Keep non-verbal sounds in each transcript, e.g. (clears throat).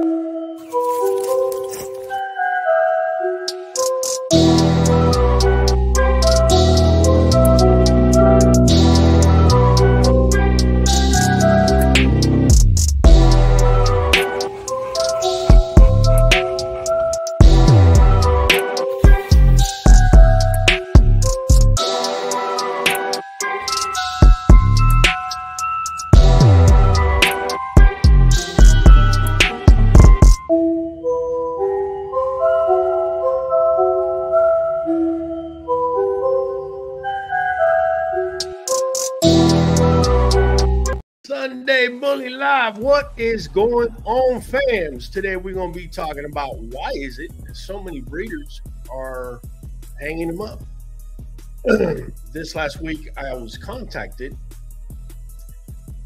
Sunday is going on, fams? Today we're going to be talking about why is it that so many breeders are hanging them up. (clears throat) this last week, I was contacted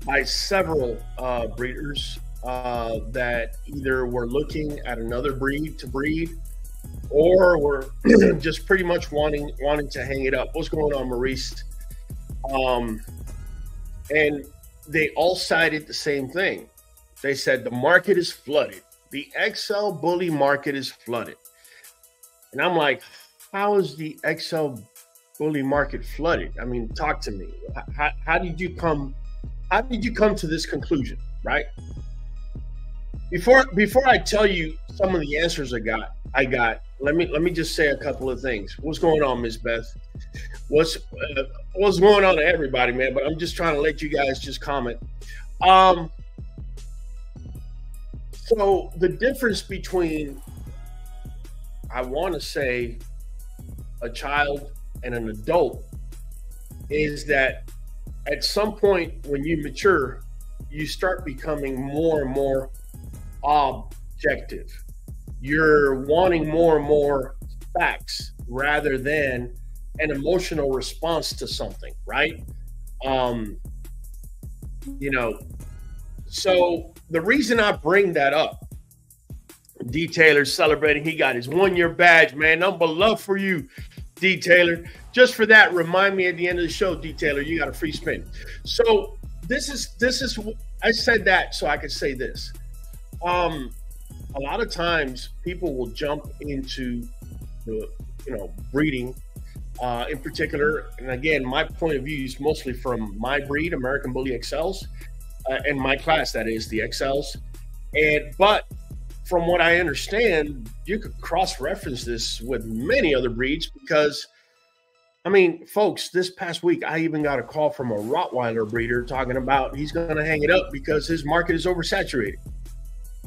by several uh, breeders uh, that either were looking at another breed to breed or were (clears throat) just pretty much wanting wanting to hang it up. What's going on, Maurice? Um, and they all cited the same thing. They said the market is flooded. The XL bully market is flooded. And I'm like, how is the XL bully market flooded? I mean, talk to me. How, how did you come? How did you come to this conclusion? Right. Before before I tell you some of the answers I got, I got. Let me let me just say a couple of things. What's going on, Miss Beth? What's uh, what's going on to everybody, man? But I'm just trying to let you guys just comment. Um, so the difference between, I want to say, a child and an adult is that at some point when you mature, you start becoming more and more objective. You're wanting more and more facts rather than an emotional response to something, right? Um, you know, so the reason I bring that up, D celebrating, he got his one year badge, man. Love for you, D Taylor. Just for that, remind me at the end of the show, D Taylor, you got a free spin. So this is this is I said that so I could say this. Um, a lot of times people will jump into the you know breeding uh, in particular. And again, my point of view is mostly from my breed, American Bully XLs, uh, and my class, that is the XLs. And but from what I understand, you could cross reference this with many other breeds because. I mean, folks, this past week, I even got a call from a Rottweiler breeder talking about he's going to hang it up because his market is oversaturated.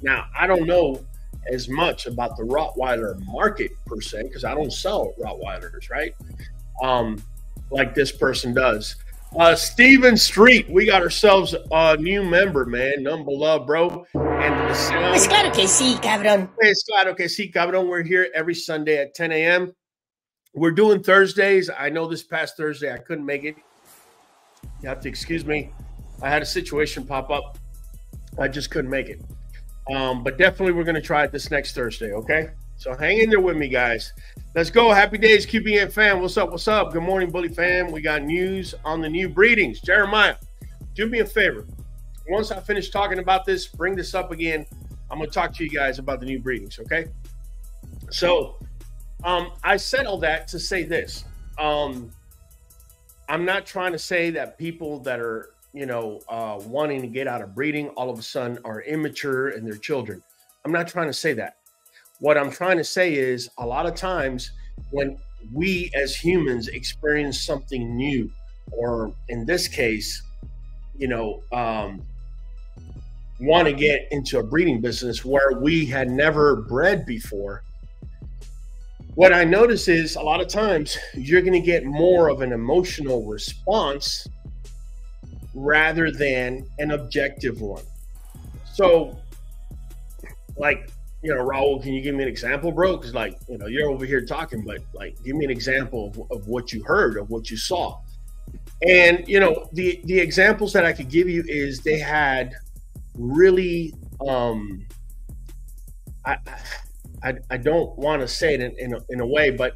Now, I don't know as much about the Rottweiler market per se because I don't sell Rottweilers, right? Um, like this person does. Uh, Steven Street, we got ourselves a new member, man. Number love, bro. And the sound. Es claro que sí, cabrón. Claro que sí, cabrón. We're here every Sunday at 10 a.m. We're doing Thursdays. I know this past Thursday I couldn't make it. You have to excuse me. I had a situation pop up. I just couldn't make it. Um, but definitely we're going to try it this next Thursday. Okay. So hang in there with me, guys. Let's go. Happy days, QBN fam. What's up? What's up? Good morning, Bully fam. We got news on the new breedings. Jeremiah, do me a favor. Once I finish talking about this, bring this up again. I'm going to talk to you guys about the new breedings. Okay. So um, I said all that to say this. Um, I'm not trying to say that people that are you know, uh, wanting to get out of breeding all of a sudden are immature and they're children. I'm not trying to say that. What I'm trying to say is a lot of times when we as humans experience something new, or in this case, you know, um, want to get into a breeding business where we had never bred before, what I notice is a lot of times you're going to get more of an emotional response rather than an objective one. So, like, you know, Raul, can you give me an example, bro? Because, like, you know, you're over here talking, but like, give me an example of, of what you heard, of what you saw. And you know, the the examples that I could give you is they had really, um, I, I, I don't want to say it in in a, in a way, but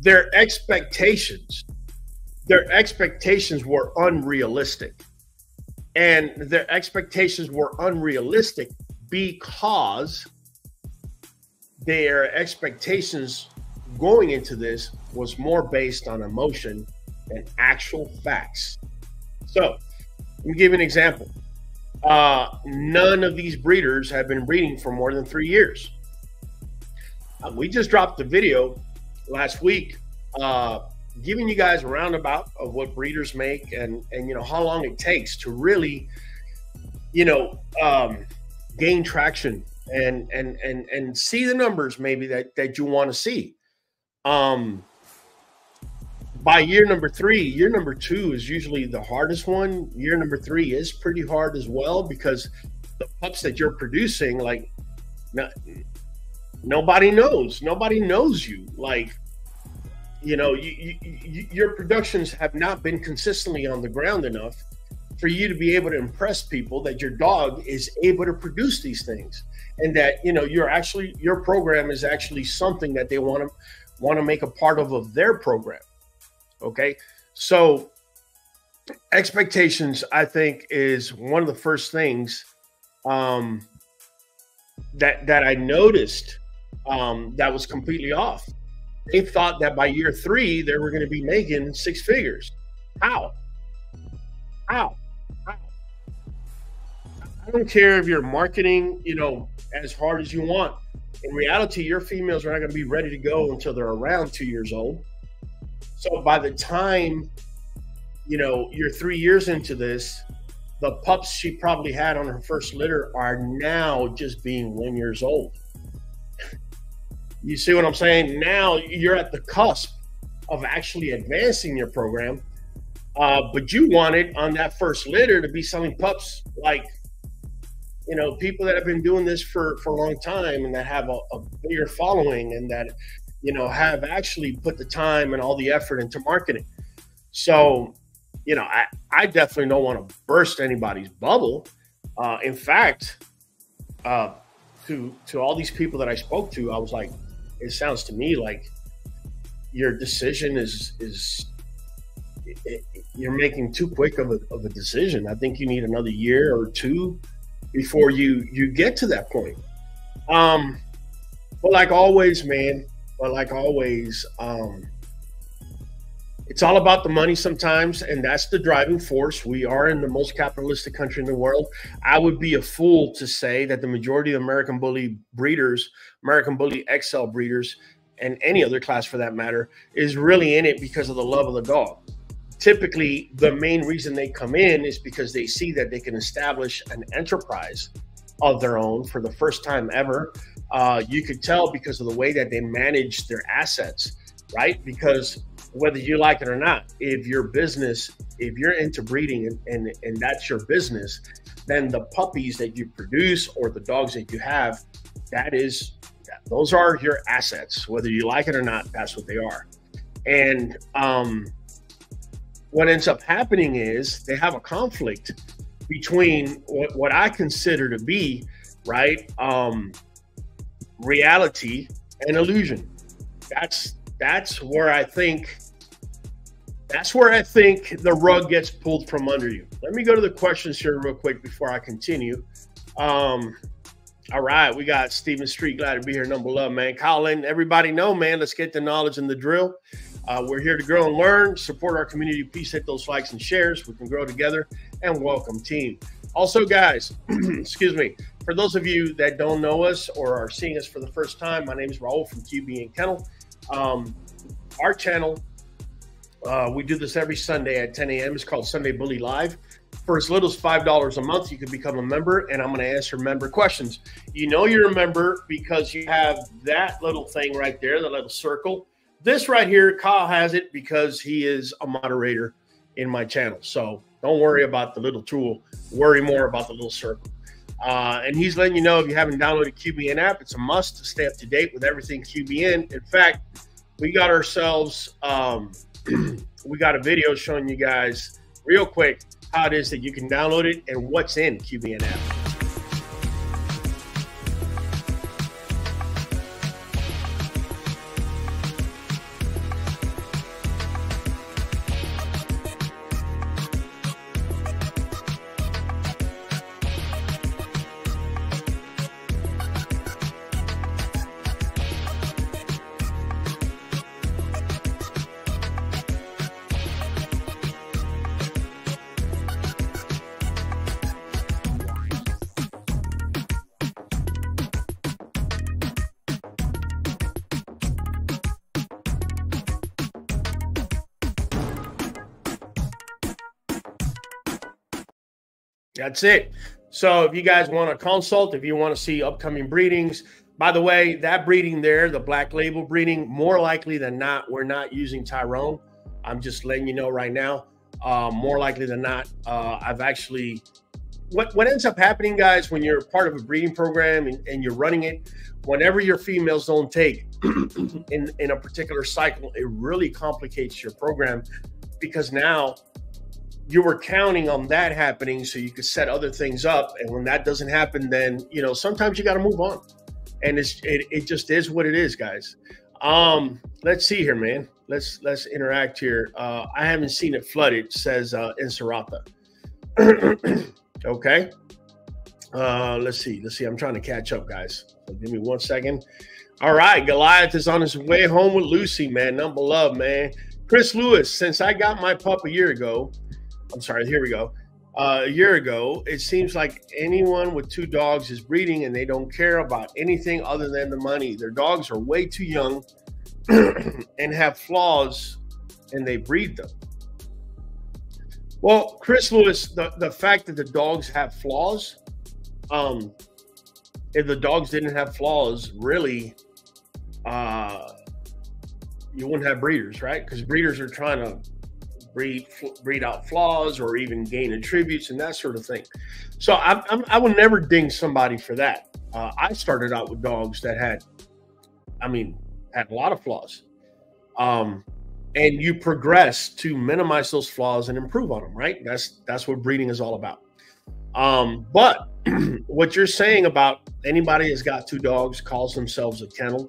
their expectations their expectations were unrealistic. And their expectations were unrealistic because their expectations going into this was more based on emotion than actual facts. So, let me give you an example. Uh, none of these breeders have been breeding for more than three years. Uh, we just dropped the video last week uh, giving you guys a roundabout of what breeders make and and you know how long it takes to really you know um, gain traction and and and and see the numbers maybe that that you want to see. Um by year number three year number two is usually the hardest one. Year number three is pretty hard as well because the pups that you're producing like no, nobody knows. Nobody knows you. Like you know, you, you, your productions have not been consistently on the ground enough for you to be able to impress people that your dog is able to produce these things and that you know you're actually your program is actually something that they want to want to make a part of of their program okay so expectations i think is one of the first things um that that i noticed um that was completely off they thought that by year three they were going to be making six figures. How? How? How? I don't care if you're marketing, you know, as hard as you want. In reality, your females are not going to be ready to go until they're around two years old. So by the time, you know, you're three years into this, the pups she probably had on her first litter are now just being one years old. You see what I'm saying? Now you're at the cusp of actually advancing your program. Uh, but you wanted on that first litter to be selling pups like, you know, people that have been doing this for, for a long time and that have a, a bigger following and that, you know, have actually put the time and all the effort into marketing. So, you know, I, I definitely don't want to burst anybody's bubble. Uh, in fact, uh, to to all these people that I spoke to, I was like, it sounds to me like your decision is is it, you're making too quick of a, of a decision. I think you need another year or two before you you get to that point. Um, but like always, man. But like always, um, it's all about the money sometimes, and that's the driving force. We are in the most capitalistic country in the world. I would be a fool to say that the majority of American Bully breeders, American Bully XL breeders, and any other class for that matter, is really in it because of the love of the dog. Typically, the main reason they come in is because they see that they can establish an enterprise of their own for the first time ever. Uh, you could tell because of the way that they manage their assets, right? Because whether you like it or not. If your business, if you're into breeding and, and, and that's your business, then the puppies that you produce or the dogs that you have, that is, those are your assets. Whether you like it or not, that's what they are. And um, what ends up happening is they have a conflict between what, what I consider to be, right, um, reality and illusion. That's that's where I think that's where I think the rug gets pulled from under you. Let me go to the questions here real quick before I continue. Um, all right, we got Stephen Street. Glad to be here. Number love, man. Colin, everybody know, man. Let's get the knowledge and the drill. Uh, we're here to grow and learn, support our community. Please hit those likes and shares. We can grow together and welcome team. Also, guys, (clears throat) excuse me. For those of you that don't know us or are seeing us for the first time, my name is Raul from QBN Kennel. Um, our channel, uh, we do this every Sunday at 10 a.m. It's called Sunday Bully Live. For as little as $5 a month, you can become a member, and I'm going to answer member questions. You know you're a member because you have that little thing right there, the little circle. This right here, Kyle has it because he is a moderator in my channel. So don't worry about the little tool. Worry more about the little circle. Uh, and he's letting you know if you haven't downloaded QBN app, it's a must to stay up to date with everything QBN. In fact, we got ourselves um, (clears throat) we got a video showing you guys real quick how it is that you can download it and what's in QBN app. That's it. So if you guys want to consult, if you want to see upcoming breedings, by the way, that breeding there, the black label breeding, more likely than not, we're not using Tyrone. I'm just letting you know right now. Uh, more likely than not, uh, I've actually what what ends up happening, guys, when you're part of a breeding program and, and you're running it, whenever your females don't take (clears throat) in in a particular cycle, it really complicates your program because now you were counting on that happening so you could set other things up, and when that doesn't happen, then you know sometimes you got to move on, and it's it, it just is what it is, guys. Um, let's see here, man. Let's let's interact here. Uh, I haven't seen it flooded, says uh, Inserata. (clears throat) Okay. Uh, let's see. Let's see. I'm trying to catch up, guys. So give me one second. All right. Goliath is on his way home with Lucy, man. Number love, man. Chris Lewis, since I got my pup a year ago, I'm sorry, here we go. Uh, a year ago, it seems like anyone with two dogs is breeding and they don't care about anything other than the money. Their dogs are way too young (clears throat) and have flaws and they breed them. Well, Chris Lewis, the, the fact that the dogs have flaws, um, if the dogs didn't have flaws, really, uh, you wouldn't have breeders, right? Because breeders are trying to breed breed out flaws or even gain attributes and that sort of thing. So I, I'm, I would never ding somebody for that. Uh, I started out with dogs that had, I mean, had a lot of flaws. Um, and you progress to minimize those flaws and improve on them right that's that's what breeding is all about um but (clears throat) what you're saying about anybody has got two dogs calls themselves a kennel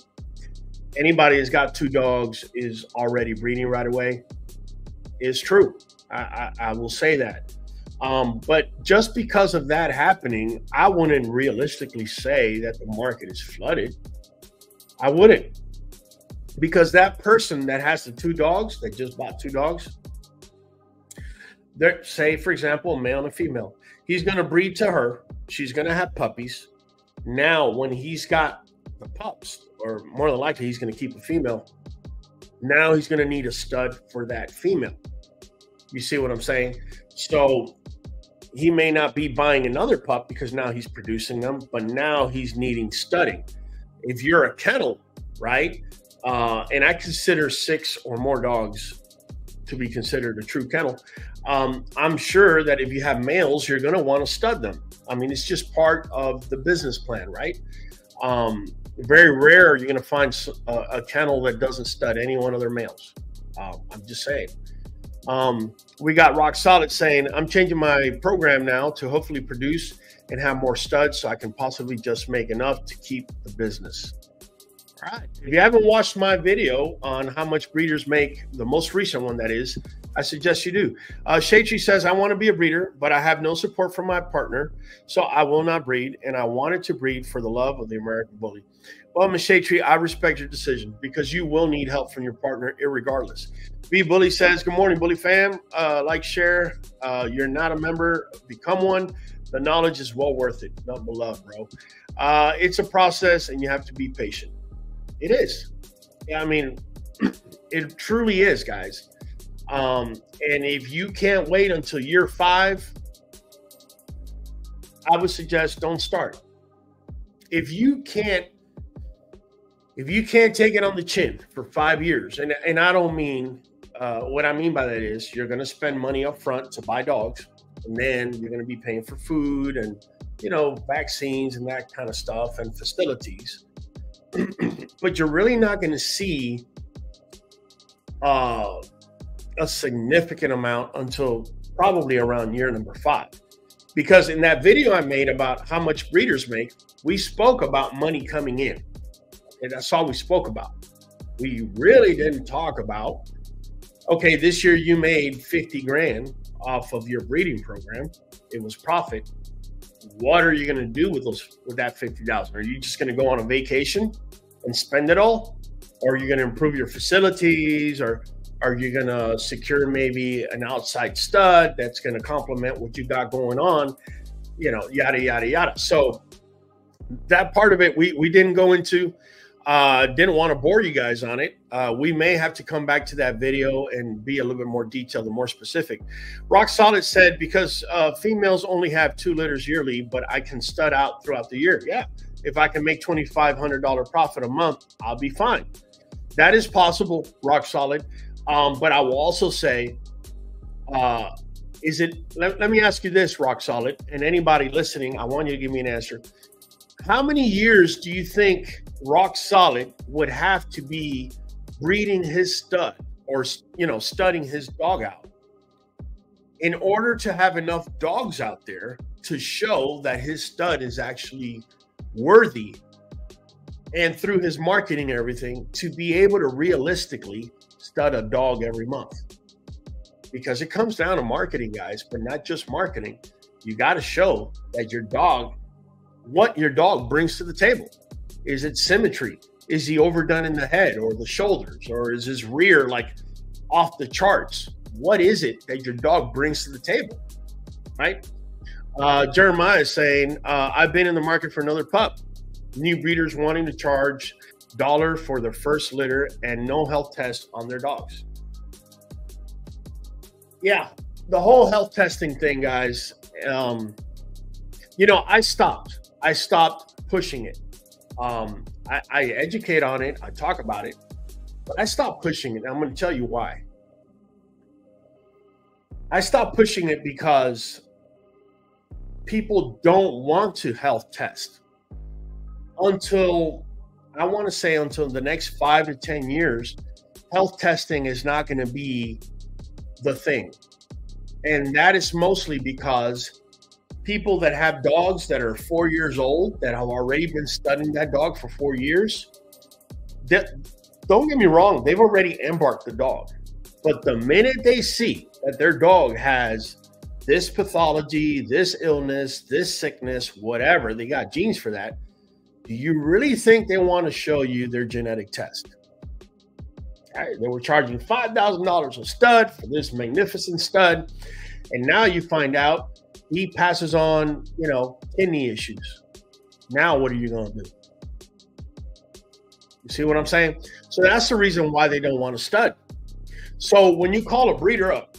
anybody has got two dogs is already breeding right away is true. I i, I will say that. Um, but just because of that happening i wouldn't realistically say that the market is flooded. I wouldn't. Because that person that has the two dogs that just bought two dogs they're say for example a male and a female he's going to breed to her. She's going to have puppies. Now when he's got the pups or more than likely he's going to keep a female. Now he's going to need a stud for that female you see what i'm saying so he may not be buying another pup because now he's producing them but now he's needing studding if you're a kennel right uh, and I consider six or more dogs to be considered a true kennel. Um, I'm sure that if you have males, you're going to want to stud them. I mean, it's just part of the business plan, right? Um, very rare you're going to find a, a, kennel that doesn't stud any one of their males. Uh, I'm just saying. Um, we got Rock Solid saying, I'm changing my program now to hopefully produce and have more studs so I can possibly just make enough to keep the business. All right. If you haven't watched my video on how much breeders make, the most recent one that is, I suggest you do. Uh, Shatri says, I want to be a breeder, but I have no support from my partner, so I will not breed. And I wanted to breed for the love of the American bully. Well, Ms. Shatri, I respect your decision because you will need help from your partner, regardless. B Bully says, Good morning, Bully fam. Uh, like, share. Uh, you're not a member, become one. The knowledge is well worth it. Nothing love, bro. Uh, it's a process, and you have to be patient. It is. I mean, (clears throat) it truly is, guys. Um, and if you can't wait until year five, I would suggest don't start. If you can't, if you can't take it on the chin for five years, and and I don't mean uh, what I mean by that is you're going to spend money up front to buy dogs, and then you're going to be paying for food and you know vaccines and that kind of stuff and facilities. (clears throat) but you're really not going to see uh, a significant amount until probably around year number five. Because in that video I made about how much breeders make, we spoke about money coming in. That's all we spoke about. We really didn't talk about, okay, this year you made 50 grand off of your breeding program. It was profit what are you going to do with those with that 50,000? Are you just going to go on a vacation and spend it all? Or are you going to improve your facilities or are you going to secure maybe an outside stud that's going to complement what you got going on? You know, yada yada yada. So that part of it we we didn't go into Uh, didn't want to bore you guys on it. Uh, we may have to come back to that video and be a little bit more detailed and more specific. Rock Solid said because uh, females only have two litters yearly, but I can stud out throughout the year. Yeah, if I can make twenty five hundred dollar profit a month, I'll be fine. That is possible, Rock Solid. Um, but I will also say, uh, is it? Let, let me ask you this, Rock Solid, and anybody listening, I want you to give me an answer. How many years do you think Rock Solid would have to be breeding his stud or you know studding his dog out. In order to have enough dogs out there to show that his stud is actually worthy and through his marketing everything to be able to realistically stud a dog every month. Because it comes down to marketing guys but not just marketing. You got to show that your dog what your dog brings to the table. Is it symmetry? Is he overdone in the head or the shoulders? Or is his rear like off the charts? What is it that your dog brings to the table? Right? Uh, Jeremiah is saying, uh, I've been in the market for another pup. New breeders wanting to charge dollar for their first litter and no health test on their dogs. Yeah, the whole health testing thing, guys. Um, you know, I stopped I stopped pushing it. Um, I, I educate on it, I talk about it, but I stopped pushing it. I'm going to tell you why. I stopped pushing it because people don't want to health test until I want to say until the next five to 10 years, health testing is not going to be the thing. And that is mostly because people that have dogs that are four years old that have already been studding that dog for four years, that, don't get me wrong, they've already embarked the dog. But the minute they see that their dog has this pathology, this illness, this sickness, whatever, they got genes for that. Do you really think they want to show you their genetic test? Right, they were charging $5,000 a stud for this magnificent stud. And now you find out he passes on, you know, kidney issues. Now, what are you going to do? You see what I'm saying? So that's the reason why they don't want to stud. So when you call a breeder up,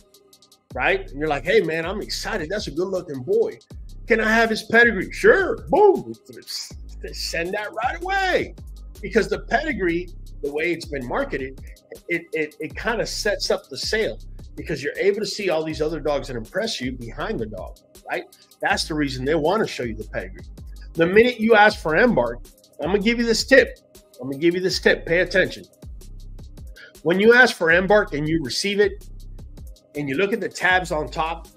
right, and you're like, hey, man, I'm excited. That's a good looking boy. Can I have his pedigree? Sure. Boom. (laughs) Send that right away. Because the pedigree, the way it's been marketed, it, it, it kind of sets up the sale because you're able to see all these other dogs that impress you behind the dog right? That's the reason they want to show you the pedigree. The minute you ask for embark, I'm gonna give you this tip. I'm gonna give you this tip. Pay attention. When you ask for embark and you receive it, and you look at the tabs on top,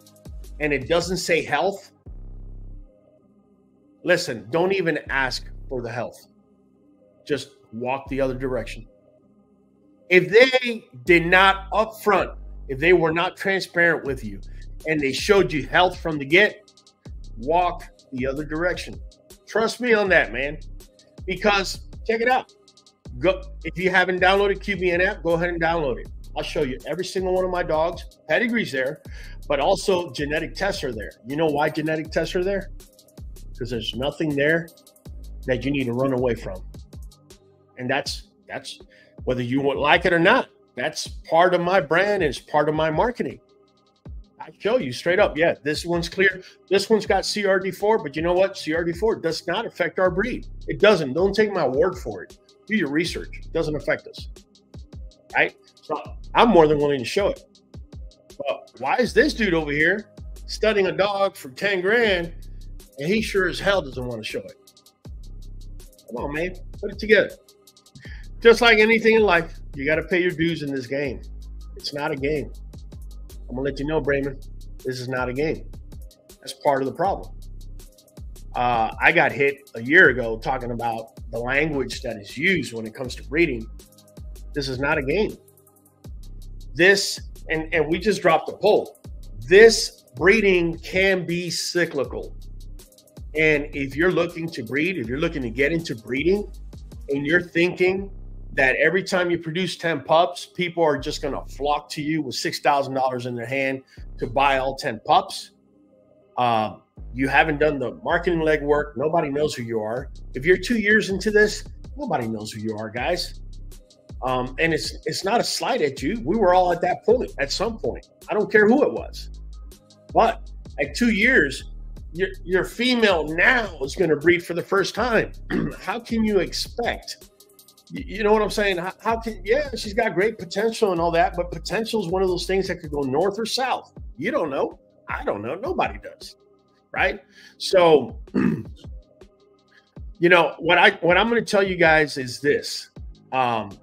and it doesn't say health, listen. Don't even ask for the health. Just walk the other direction. If they did not upfront, if they were not transparent with you, and they showed you health from the get, walk the other direction. Trust me on that, man. Because check it out. Go if you haven't downloaded QBN app, go ahead and download it. I'll show you every single one of my dogs. Pedigrees there, but also genetic tests are there. You know why genetic tests are there? Because there's nothing there that you need to run away from. And that's that's whether you would like it or not. That's part of my brand, it's part of my marketing. I show you straight up. Yeah, this one's clear. This one's got CRD4, but you know what? CRD4 does not affect our breed. It doesn't. Don't take my word for it. Do your research. It doesn't affect us. Right? So I'm more than willing to show it. But why is this dude over here studding a dog for 10 grand and he sure as hell doesn't want to show it? Come on, man. Put it together. Just like anything in life, you got to pay your dues in this game. It's not a game. I'm gonna let you know, Brayman, this is not a game. That's part of the problem. Uh, I got hit a year ago talking about the language that is used when it comes to breeding. This is not a game. This, and, and we just dropped a poll. This breeding can be cyclical. And if you're looking to breed, if you're looking to get into breeding, and you're thinking that every time you produce 10 pups, people are just going to flock to you with $6,000 in their hand to buy all 10 pups. Um, you haven't done the marketing legwork. Nobody knows who you are. If you're two years into this, Nobody knows who you are, guys. Um, and it's it's not a slight at you. We were all at that point at some point. I don't care who it was. But at two years, your your female now is going to breed for the first time. (clears throat) how can you expect? You know what I'm saying? How, how, can yeah, she's got great potential and all that, but potential is one of those things that could go north or south. You don't know. I don't know. Nobody does, right? So, (clears throat) you know what I what I'm going to tell you guys is this: um,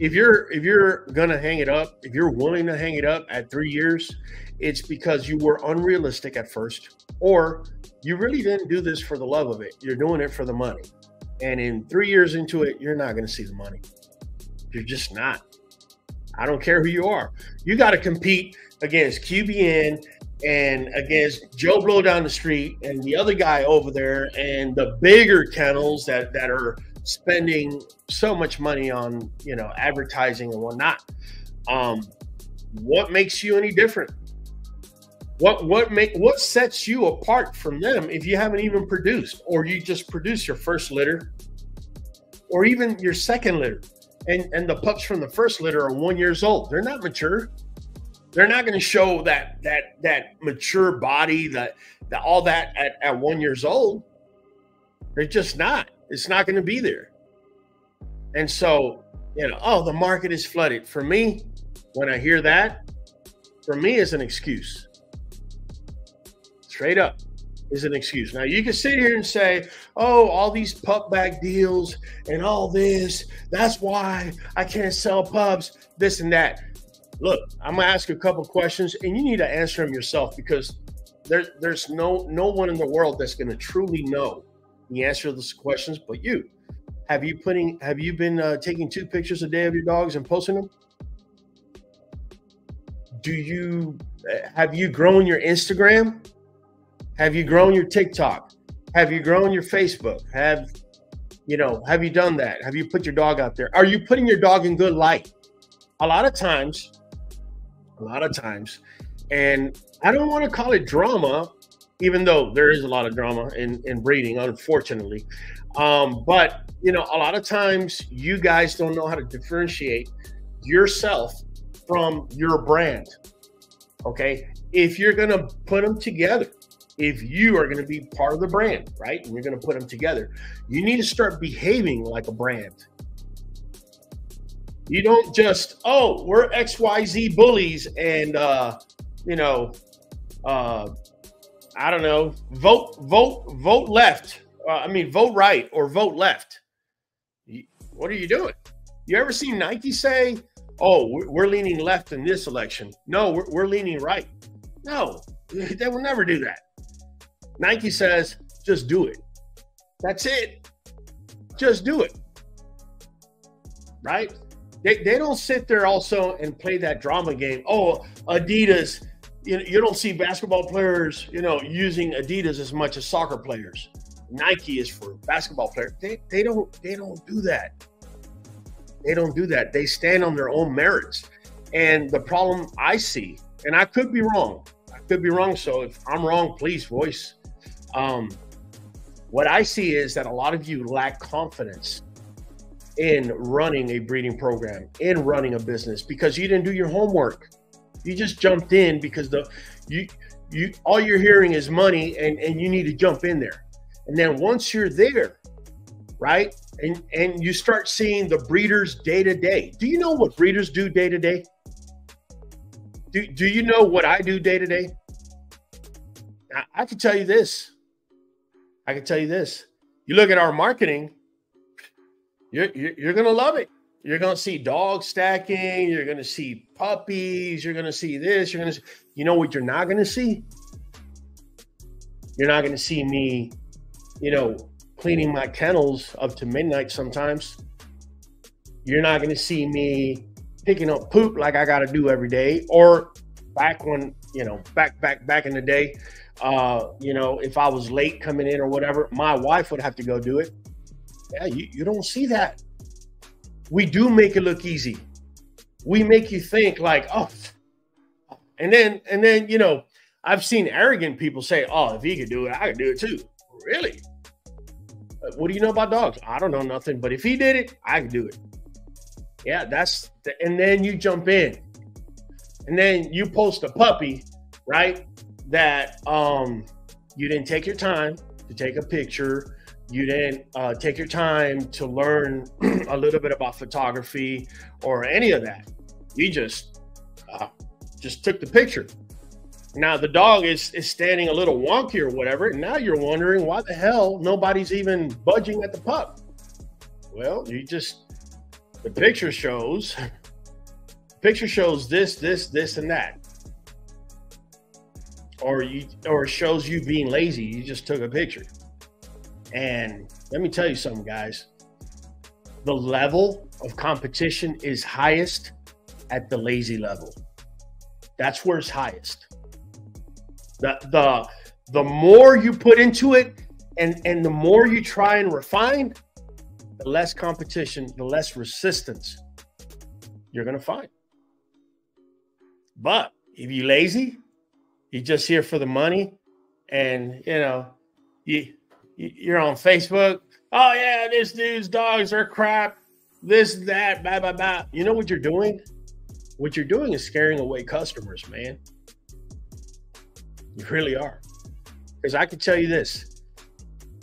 if you're if you're going to hang it up, if you're willing to hang it up at three years, it's because you were unrealistic at first, or you really didn't do this for the love of it. You're doing it for the money. And in three years into it, you're not going to see the money. You're just not. I don't care who you are. You got to compete against QBN and against Joe Blow down the street and the other guy over there and the bigger kennels that that are spending so much money on you know advertising and whatnot. Um, what makes you any different? What what make what sets you apart from them if you haven't even produced or you just produce your first litter or even your second litter? And and the pups from the first litter are one years old. They're not mature. They're not going to show that that that mature body that, that all that at, at one years old. They're just not. It's not going to be there. And so you know oh the market is flooded. For me when i hear that for me is an excuse straight up is an excuse. Now you can sit here and say, "Oh, all these pup bag deals and all this. That's why I can't sell pubs. This and that." Look, I'm gonna ask you a couple questions, and you need to answer them yourself because there's there's no no one in the world that's gonna truly know the answer to those questions but you. Have you putting? Have you been uh, taking two pictures a day of your dogs and posting them? Do you uh, have you grown your Instagram? Have you grown your TikTok? Have you grown your Facebook? Have you know, have you done that? Have you put your dog out there? Are you putting your dog in good light? A lot of times, a lot of times, and I don't want to call it drama, even though there is a lot of drama in, in breeding, unfortunately. Um, but you know, a lot of times you guys don't know how to differentiate yourself from your brand. Okay. If you're gonna put them together, if you are going to be part of the brand, right? And you're going to put them together, you need to start behaving like a brand. You don't just, oh, we're XYZ bullies and, uh, you know, uh, I don't know, vote, vote, vote left. Uh, I mean, vote right or vote left. What are you doing? You ever seen Nike say, oh, we're leaning left in this election? No, we're, we're leaning right. No, (laughs) they will never do that. Nike says, just do it. That's it. Just do it. Right? They, they don't sit there also and play that drama game. Oh, Adidas, you, you don't see basketball players, you know, using Adidas as much as soccer players. Nike is for basketball players. They, they don't they don't do that. They don't do that. They stand on their own merits. And the problem I see, and I could be wrong, I could be wrong. So if I'm wrong, please voice um, what I see is that a lot of you lack confidence in running a breeding program, in running a business, because you didn't do your homework. You just jumped in because the you you all you're hearing is money and and you need to jump in there. And then once you're there, right? And and you start seeing the breeders day to day. Do you know what breeders do day to day? Do, do you know what I do day to day? I, I can tell you this. I can tell you this: you look at our marketing, you're you're, to love it. You're going to see dog stacking. You're going to see puppies. You're going to see this. You're to, you know what? You're not going to see. You're not going to see me, you know, cleaning my kennels up to midnight sometimes. You're not going to see me picking up poop like I got to do every day, or back when you know, back back back in the day, uh, you know, if I was late coming in or whatever, my wife would have to go do it. Yeah, you, you don't see that. We do make it look easy. We make you think like, oh, and then and then you know, I've seen arrogant people say, "Oh, if he could do it, I could do it too." Really? what do you know about dogs? I don't know nothing, but if he did it, I could do it. Yeah, that's the, and then you jump in. And then you post a puppy, right? That um you didn't take your time to take a picture. You didn't uh, take your time to learn (clears throat) a little bit about photography or any of that. You just uh, just took the picture. Now the dog is is standing a little wonky or whatever, and now you're wondering why the hell nobody's even budging at the pup. Well, you just the picture shows (laughs) picture shows this, this, this, and that. Or you or it shows you being lazy. You just took a picture. And let me tell you something, guys. The level of competition is highest at the lazy level. That's where it's highest. The the the more you put into it and and the more you try and refine, the less competition, the less resistance you're gonna find. But if you lazy, you're just here for the money, and you know, you you're on Facebook. Oh yeah, this dude's dogs are crap. This, that, blah, blah, blah. You know what you're doing? What you're doing is scaring away customers, man. You really are. Because I can tell you this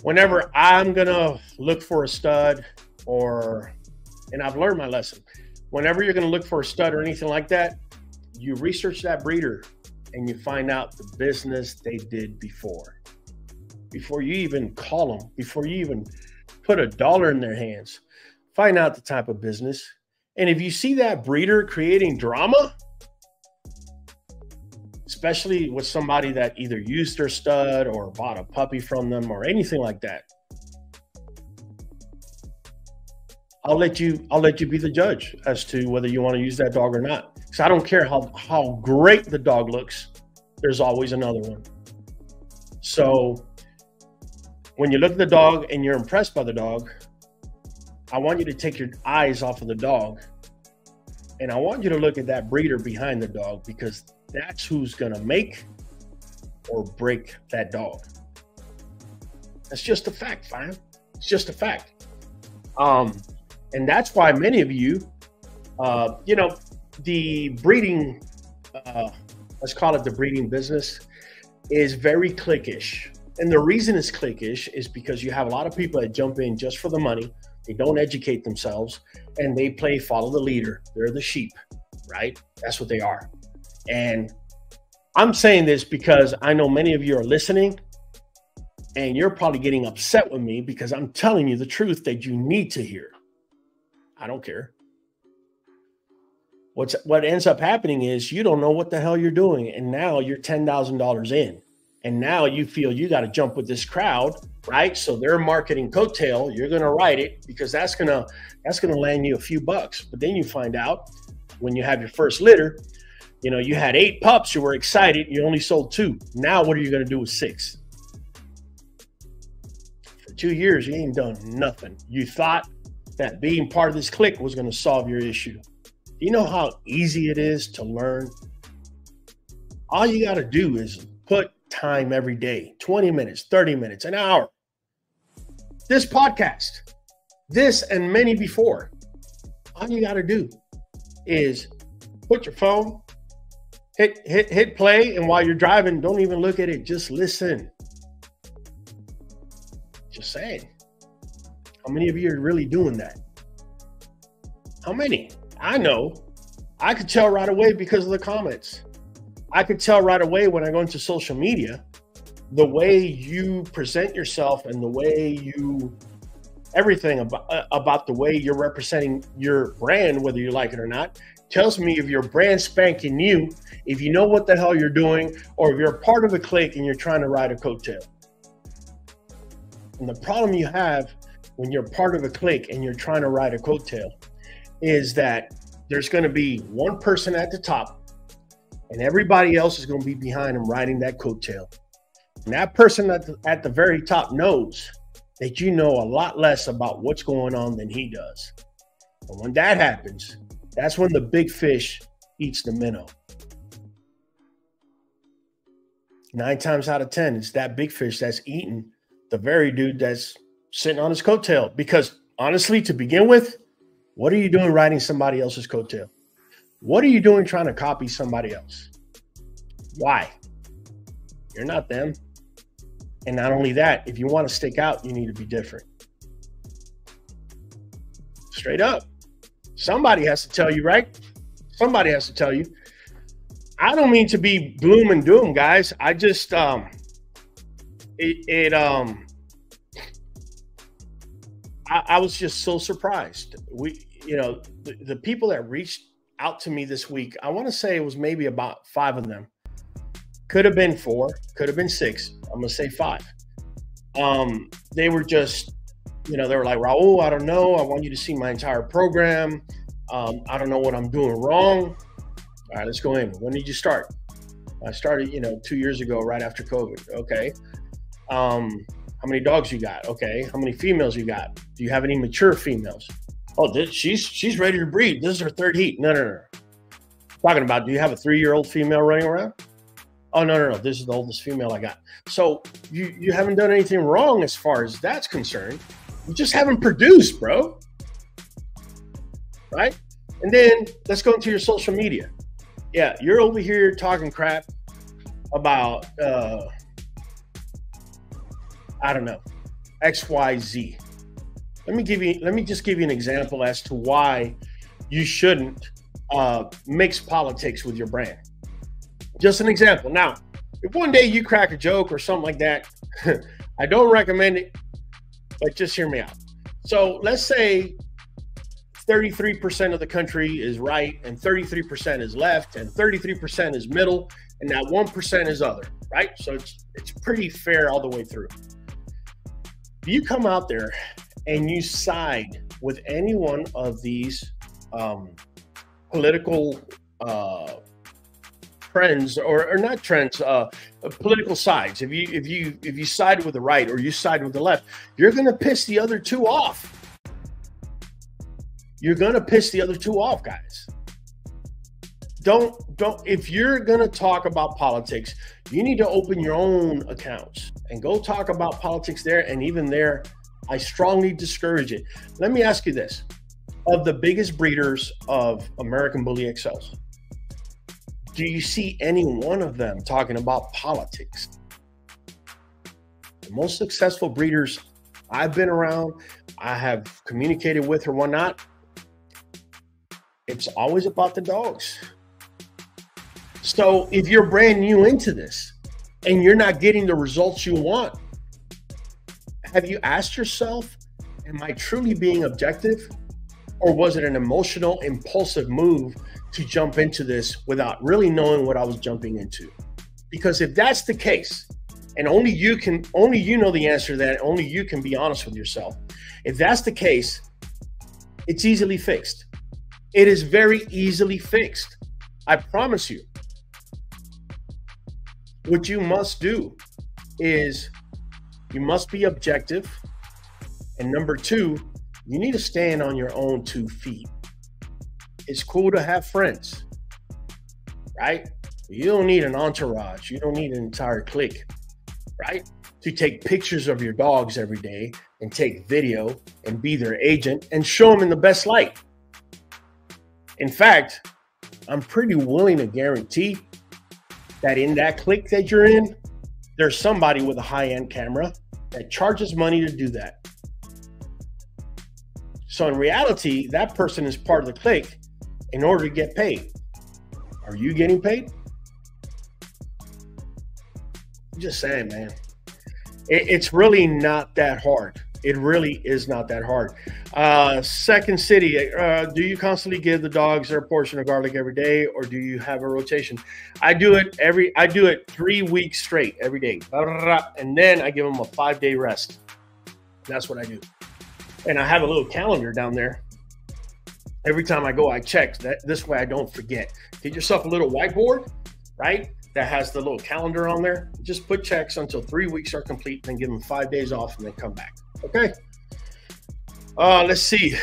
whenever I'm to look for a stud or, and I've learned my lesson, whenever you're to look for a stud or anything like that, you research that breeder and you find out the business they did before. Before you even call them, before you even put a dollar in their hands, find out the type of business. And if you see that breeder creating drama, especially with somebody that either used their stud or bought a puppy from them or anything like that, I'll let you I'll let you be the judge as to whether you want to use that dog or not. Because I don't care how how great the dog looks, there's always another one. So when you look at the dog and you're impressed by the dog, I want you to take your eyes off of the dog and I want you to look at that breeder behind the dog because that's who's going to make or break that dog. That's just a fact, fine. It's just a fact. Um, and that's why many of you, uh, you know, the breeding, uh, let's call it the breeding business, is very cliquish. And the reason it's cliquish is because you have a lot of people that jump in just for the money. They don't educate themselves and they play follow the leader. They're the sheep, right? That's what they are. And I'm saying this because I know many of you are listening and you're probably getting upset with me because I'm telling you the truth that you need to hear. I don't care. What's what ends up happening is you don't know what the hell you're doing, and now you're ten thousand dollars in, and now you feel you got to jump with this crowd, right? So they're marketing coattail. You're gonna write it because that's gonna that's gonna land you a few bucks. But then you find out when you have your first litter, you know you had eight pups, you were excited, you only sold two. Now what are you gonna do with six? For two years, you ain't done nothing. You thought that being part of this clique was going to solve your issue. You know how easy it is to learn? All you got to do is put time every day 20 minutes, 30 minutes, an hour. This podcast, this and many before, all you got to do is put your phone, hit, hit, hit play, and while you're driving, don't even look at it, just listen. Just saying. How many of you are really doing that? How many? I know. I could tell right away because of the comments. I could tell right away when I go into social media, the way you present yourself and the way you everything about uh, about the way you're representing your brand, whether you like it or not, tells me if your brand spanking new, if you know what the hell you're doing, or if you're part of a clique and you're trying to ride a coattail. And the problem you have when you're part of a clique and you're trying to ride a coattail is that there's going to be one person at the top and everybody else is going to be behind him riding that coattail. And that person at the, at the very top knows that you know a lot less about what's going on than he does. And when that happens, that's when the big fish eats the minnow. Nine times out of 10, it's that big fish that's eating the very dude that's sitting on his coattail because honestly, to begin with, what are you doing riding somebody else's coattail? What are you doing trying to copy somebody else? Why? You're not them. And not only that, if you want to stick out, you need to be different. Straight up. Somebody has to tell you, right? Somebody has to tell you. I don't mean to be gloom and doom, guys. I just um it, it um I, I, was just so surprised. We you know, the, the people that reached out to me this week, I want to say it was maybe about five of them. Could have been four, could have been six. I'm gonna say five. Um, they were just, you know, they were like, Raul, I don't know. I want you to see my entire program. Um, I don't know what I'm doing wrong. All right, let's go in. When did you start? I started, you know, two years ago, right after COVID. Okay. Um, how many dogs you got? Okay. How many females you got? Do you have any mature females? Oh, this, she's she's ready to breed. This is her third heat. No, no, no. Talking about, do you have a three year old female running around? Oh no, no, no. This is the oldest female I got. So you you haven't done anything wrong as far as that's concerned. You just haven't produced, bro. Right? And then let's go into your social media yeah, you're over here talking crap about uh I don't know, XYZ. Let me give you let me just give you an example as to why you shouldn't uh mix politics with your brand. Just an example. Now, if one day you crack a joke or something like that, (laughs) I don't recommend it, but just hear me out. So let's say 33% of the country is right and 33% is left and 33% is middle and that 1% is other, right? So it's it's pretty fair all the way through. You come out there and you side with any one of these um, political uh, trends or, or not trends uh, political sides if you if you if you side with the right or you side with the left you're going to piss the other two off you're gonna piss the other two off, guys. Don't don't if you're gonna talk about politics, you need to open your own accounts and go talk about politics there. And even there, I strongly discourage it. Let me ask you this: of the biggest breeders of American Bully XLs, do you see any one of them talking about politics? The most successful breeders I've been around, I have communicated with or whatnot, it's always about the dogs. So if you're brand new into this and you're not getting the results you want, have you asked yourself, am I truly being objective? Or was it an emotional, impulsive move to jump into this without really knowing what I was jumping into? Because if that's the case, and only you can, only you know the answer to that, only you can be honest with yourself. If that's the case, it's easily fixed. It is very easily fixed. I promise you. What you must do is you must be objective. And number two, you need to stand on your own two feet. It's cool to have friends, right? You don't need an entourage. You don't need an entire clique, right? To take pictures of your dogs every day and take video and be their agent and show them in the best light. In fact, I'm pretty willing to guarantee that in that clique that you're in, there's somebody with a high end camera that charges money to do that. So in reality, that person is part of the clique in order to get paid. Are you getting paid? I'm just saying, man. It, it's really not that hard. It really is not that hard. Uh, second city, uh, do you constantly give the dogs their portion of garlic every day, or do you have a rotation? I do it every. I do it three weeks straight every day, and then I give them a five day rest. That's what I do, and I have a little calendar down there. Every time I go, I check that. This way, I don't forget. Get yourself a little whiteboard, right? That has the little calendar on there. Just put checks until three weeks are complete, then give them five days off, and then come back. Okay. Uh, let's see.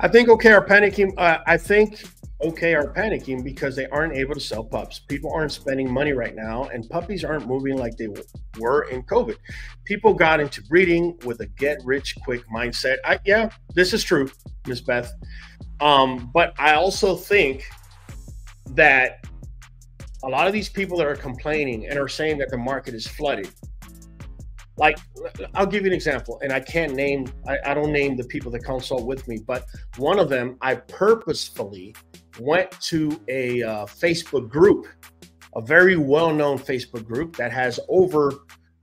I think okay, our panicking. Uh, I think okay are panicking because they aren't able to sell pups. People aren't spending money right now, and puppies aren't moving like they were in COVID. People got into breeding with a get rich quick mindset. I, yeah, this is true, Miss Beth. Um, but I also think that a lot of these people that are complaining and are saying that the market is flooded like i'll give you an example and i can't name I, I, don't name the people that consult with me but one of them i purposefully went to a uh, facebook group a very well-known facebook group that has over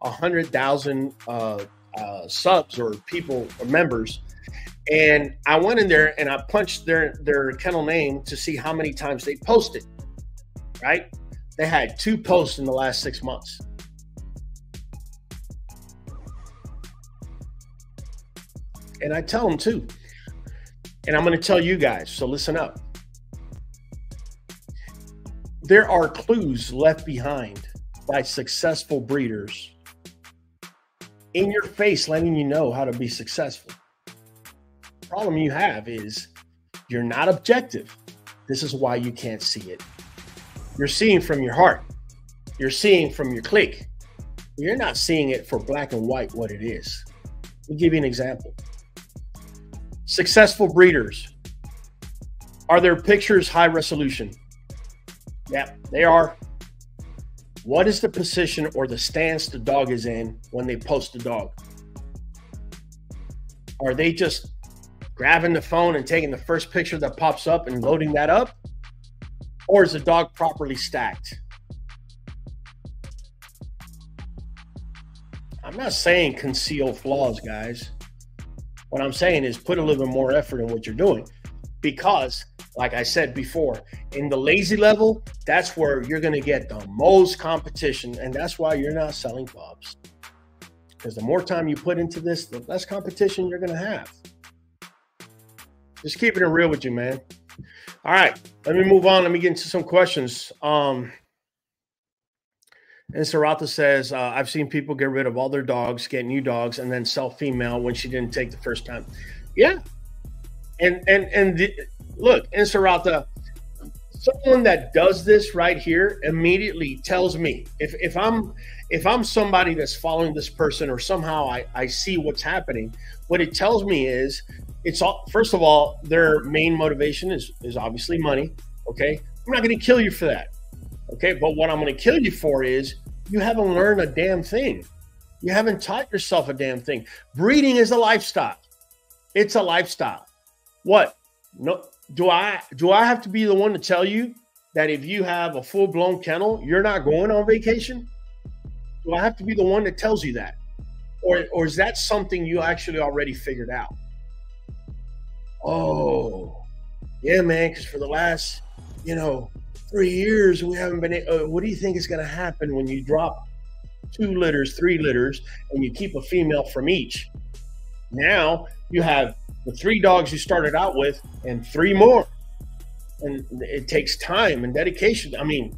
a hundred thousand uh, uh, subs or people or members and i went in there and i punched their their kennel name to see how many times they posted right? They had two posts in the last six months And I tell them too. And I'm going to tell you guys, so listen up. There are clues left behind by successful breeders in your face, letting you know how to be successful. Problem you have is you're not objective. This is why you can't see it. You're seeing from your heart, you're seeing from your clique. You're not seeing it for black and white what it is. Let me give you an example. Successful breeders. Are their pictures high resolution? Yeah, they are. What is the position or the stance the dog is in when they post the dog? Are they just grabbing the phone and taking the first picture that pops up and loading that up? Or is the dog properly stacked? I'm not saying conceal flaws, guys. What I'm saying is put a little bit more effort in what you're doing because, like I said before, in the lazy level, that's where you're going to get the most competition. And that's why you're not selling clubs. Because the more time you put into this, the less competition you're going to have. Just keeping it real with you, man. All right, let me move on. Let me get into some questions. Um, and Sarata says, uh, I've seen people get rid of all their dogs, get new dogs, and then sell female when she didn't take the first time. Yeah. And and and the, look, in Sarata, someone that does this right here immediately tells me if, if I'm if I'm somebody that's following this person or somehow I, I see what's happening, what it tells me is it's all first of all, their main motivation is is obviously money. Okay. I'm not gonna kill you for that. Okay, but what I'm going to kill you for is you haven't learned a damn thing. You haven't taught yourself a damn thing. Breeding is a lifestyle. It's a lifestyle. What? No do I do I have to be the one to tell you that if you have a full-blown kennel, you're not going on vacation? Do I have to be the one that tells you that? Or or is that something you actually already figured out? Oh, yeah, man, because for the last, you know, three years we haven't been. Uh, what do you think is going to happen when you drop two litters, three litters, and you keep a female from each? Now you have the three dogs you started out with and three more, and it takes time and dedication. I mean,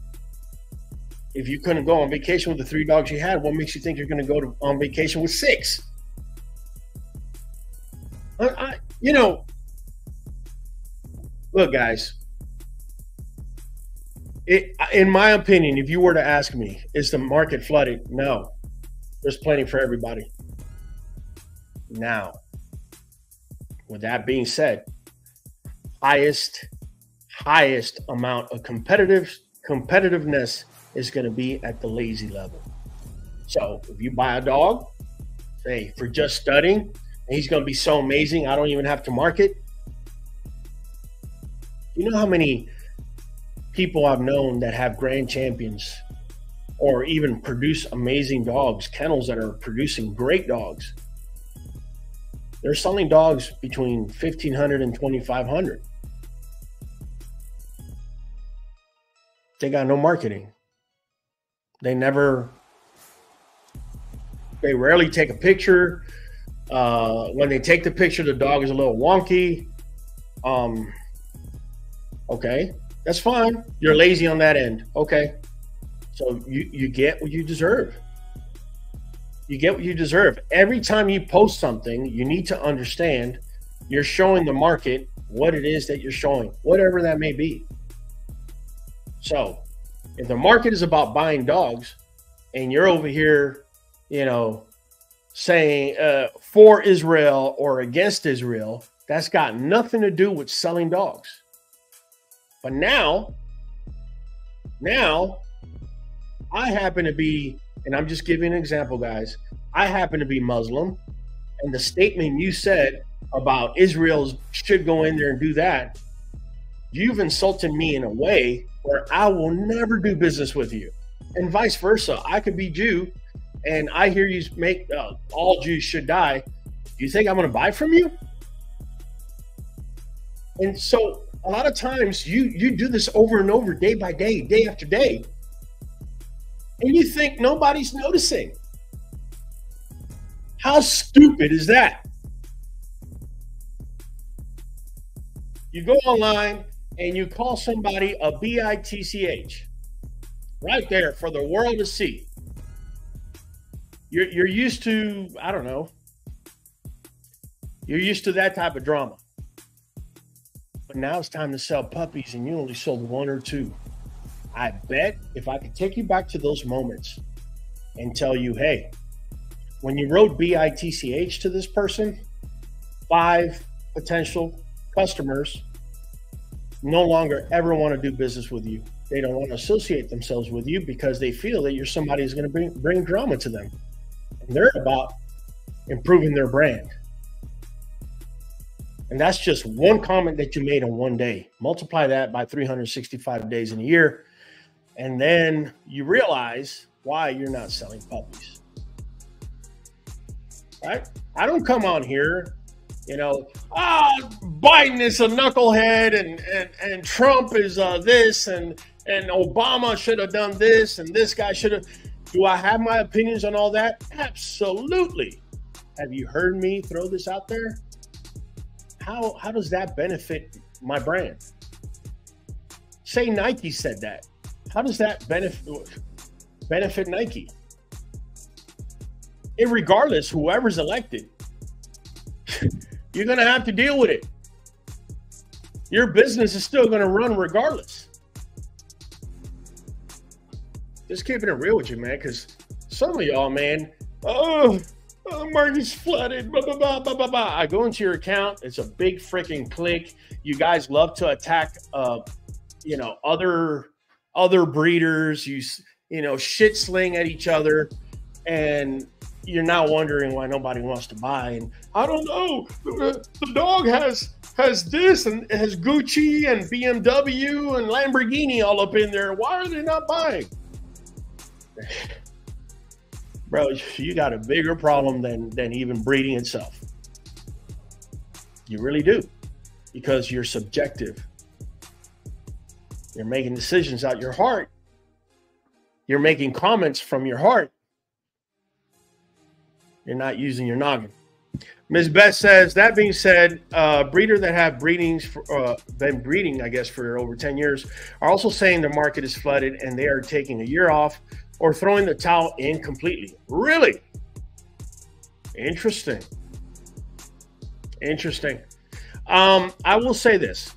if you couldn't go on vacation with the three dogs you had, what makes you think you're going to go to, on vacation with six? I, I, you know, look, guys, it, in my opinion, if you were to ask me, is the market flooded? No, there's plenty for everybody. Now, with that being said, highest highest amount of competitive competitiveness is going to be at the lazy level. So if you buy a dog, say for just studding, he's going to be so amazing, I don't even have to market. You know how many people I've known that have grand champions or even produce amazing dogs, kennels that are producing great dogs. They're selling dogs between 1500 and 2500. They got no marketing. They never they rarely take a picture. Uh, when they take the picture, the dog is a little wonky. Um, okay, that's fine. You're lazy on that end. Okay. So you, you get what you deserve. You get what you deserve. Every time you post something, you need to understand you're showing the market what it is that you're showing, whatever that may be. So, if the market is about buying dogs and you're over here, you know, saying uh, for Israel or against Israel, that's got nothing to do with selling dogs. But now, now I happen to be, and I'm just giving an example, guys. I happen to be Muslim, and the statement you said about Israel should go in there and do that, you've insulted me in a way where I will never do business with you, and vice versa. I could be Jew, and I hear you make uh, all Jews should die. Do you think I'm going to buy from you? And so a lot of times you you do this over and over, day by day, day after day, and you think nobody's noticing. How stupid is that? You go online and you call somebody a bitch right there for the world to see. You're, you're used to, I don't know, you're used to that type of drama. But now it's time to sell puppies and you only sold one or two. I bet if I could take you back to those moments and tell you, hey, when you wrote BITCH to this person, five potential customers no longer ever want to do business with you. They don't want to associate themselves with you because they feel that you're somebody who's going to bring, bring drama to them. And they're about improving their brand. And that's just one comment that you made in one day. Multiply that by 365 days in a year. And then you realize why you're not selling puppies. Right? I don't come on here, you know, ah, Biden is a knucklehead and and, and Trump is uh, this and and Obama should have done this and this guy should have. Do I have my opinions on all that? Absolutely. Have you heard me throw this out there? How how does that benefit my brand? Say Nike said that. How does that benefit benefit Nike? And regardless, whoever's elected, (laughs) you're to have to deal with it. Your business is still to run regardless. Just keeping it real with you, man, because some of y'all, man, oh, oh, market's flooded. Blah, blah, blah, blah, blah, blah. I go into your account. It's a big freaking clique. You guys love to attack, uh, you know, other other breeders. You you know, shit sling at each other, and you're now wondering why nobody wants to buy. And I don't know. The, the dog has has this and has Gucci and BMW and Lamborghini all up in there. Why are they not buying? (laughs) Bro, you got a bigger problem than than even breeding itself. You really do. Because you're subjective. You're making decisions out your heart. You're making comments from your heart you're not using your noggin. Ms. Beth says, that being said, uh, breeder that have breedings for, uh, been breeding, I guess, for over 10 years are also saying the market is flooded and they are taking a year off or throwing the towel in completely. Really? Interesting. Interesting. Um, I will say this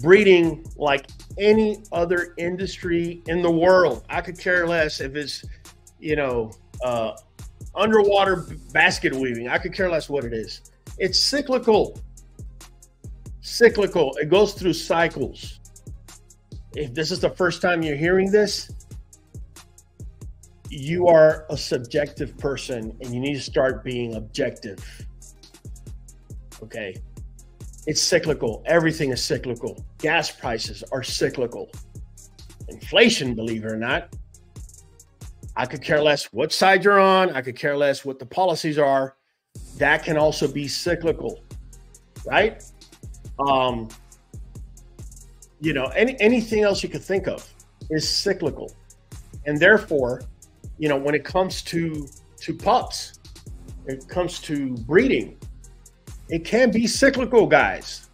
breeding, like any other industry in the world, I could care less if it's, you know, uh, underwater basket weaving. I could care less what it is. It's cyclical. Cyclical. It goes through cycles. If this is the first time you're hearing this, you are a subjective person and you need to start being objective. Okay. It's cyclical. Everything is cyclical. Gas prices are cyclical. Inflation, believe it or not, I could care less what side you're on. I could care less what the policies are. That can also be cyclical, right? Um, you know, any anything else you could think of is cyclical, and therefore, you know, when it comes to to pups, it comes to breeding, it can be cyclical, guys.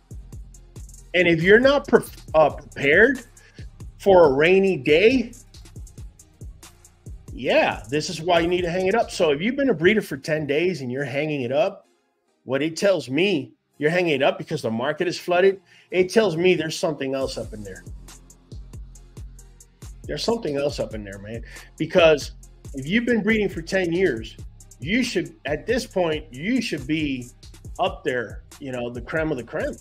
And if you're not pre- uh, prepared for a rainy day, yeah, this is why you need to hang it up. So if you've been a breeder for 10 days and you're hanging it up, what it tells me you're hanging it up because the market is flooded, it tells me there's something else up in there. There's something else up in there, man. Because if you've been breeding for 10 years, you should, at this point, you should be up there, you know, the creme of the creme.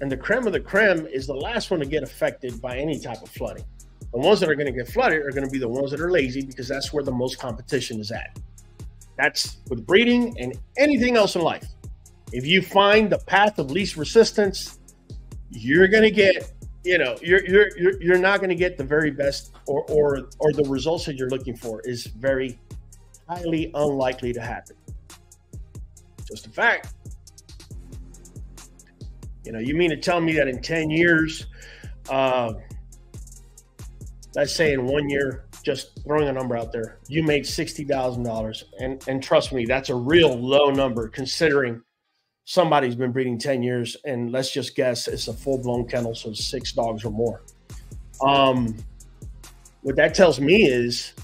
And the creme of the creme is the last one to get affected by any type of flooding. The ones that are going to get flooded are going to be the ones that are lazy because that's where the most competition is at. That's with breeding and anything else in life. If you find the path of least resistance, you're going to get, you know, you're you're you're, you're not going to get the very best or or or the results that you're looking for is very highly unlikely to happen. Just a fact. You know, you mean to tell me that in 10 years, uh, let's say in one year, just throwing a number out there, you made $60,000. And, and trust me, that's a real low number considering somebody's been breeding 10 years. And let's just guess it's a full blown kennel, so six dogs or more. Um, what that tells me is,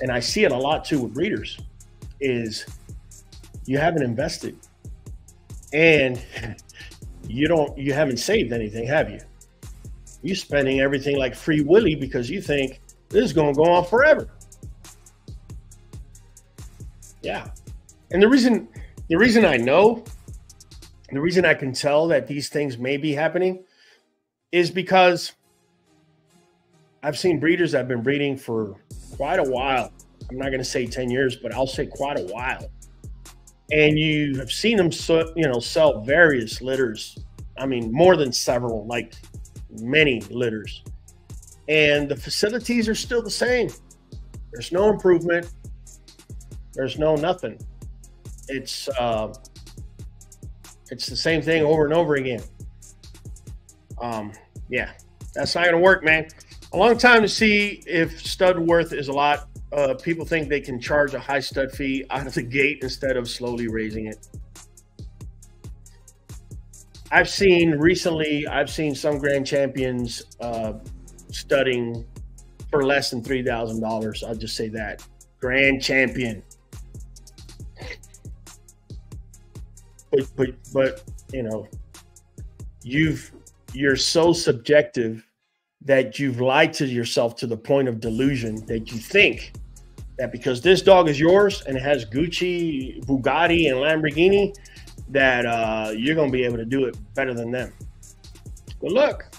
and I see it a lot too with breeders, is you haven't invested. And (laughs) you don't you haven't saved anything, have you? you're spending everything like free willy because you think this is gonna go on forever. Yeah. And the reason the reason I know, the reason I can tell that these things may be happening is because I've seen breeders that have been breeding for quite a while. I'm not going to say 10 years, but I'll say quite a while and you have seen them, so, you know, sell various litters. I mean, more than several, like many litters, and the facilities are still the same. There's no improvement. There's no nothing. It's uh, it's the same thing over and over again. Um, yeah, that's not gonna work, man. A long time to see if stud worth is a lot uh, people think they can charge a high stud fee out of the gate instead of slowly raising it. I've seen recently, I've seen some grand champions uh, studding for less than three thousand dollars. I'll just say that grand champion. But but but you know, you've you're so subjective that you've lied to yourself to the point of delusion that you think that because this dog is yours and it has Gucci, Bugatti, and Lamborghini, that uh, you're going to be able to do it better than them. Good luck.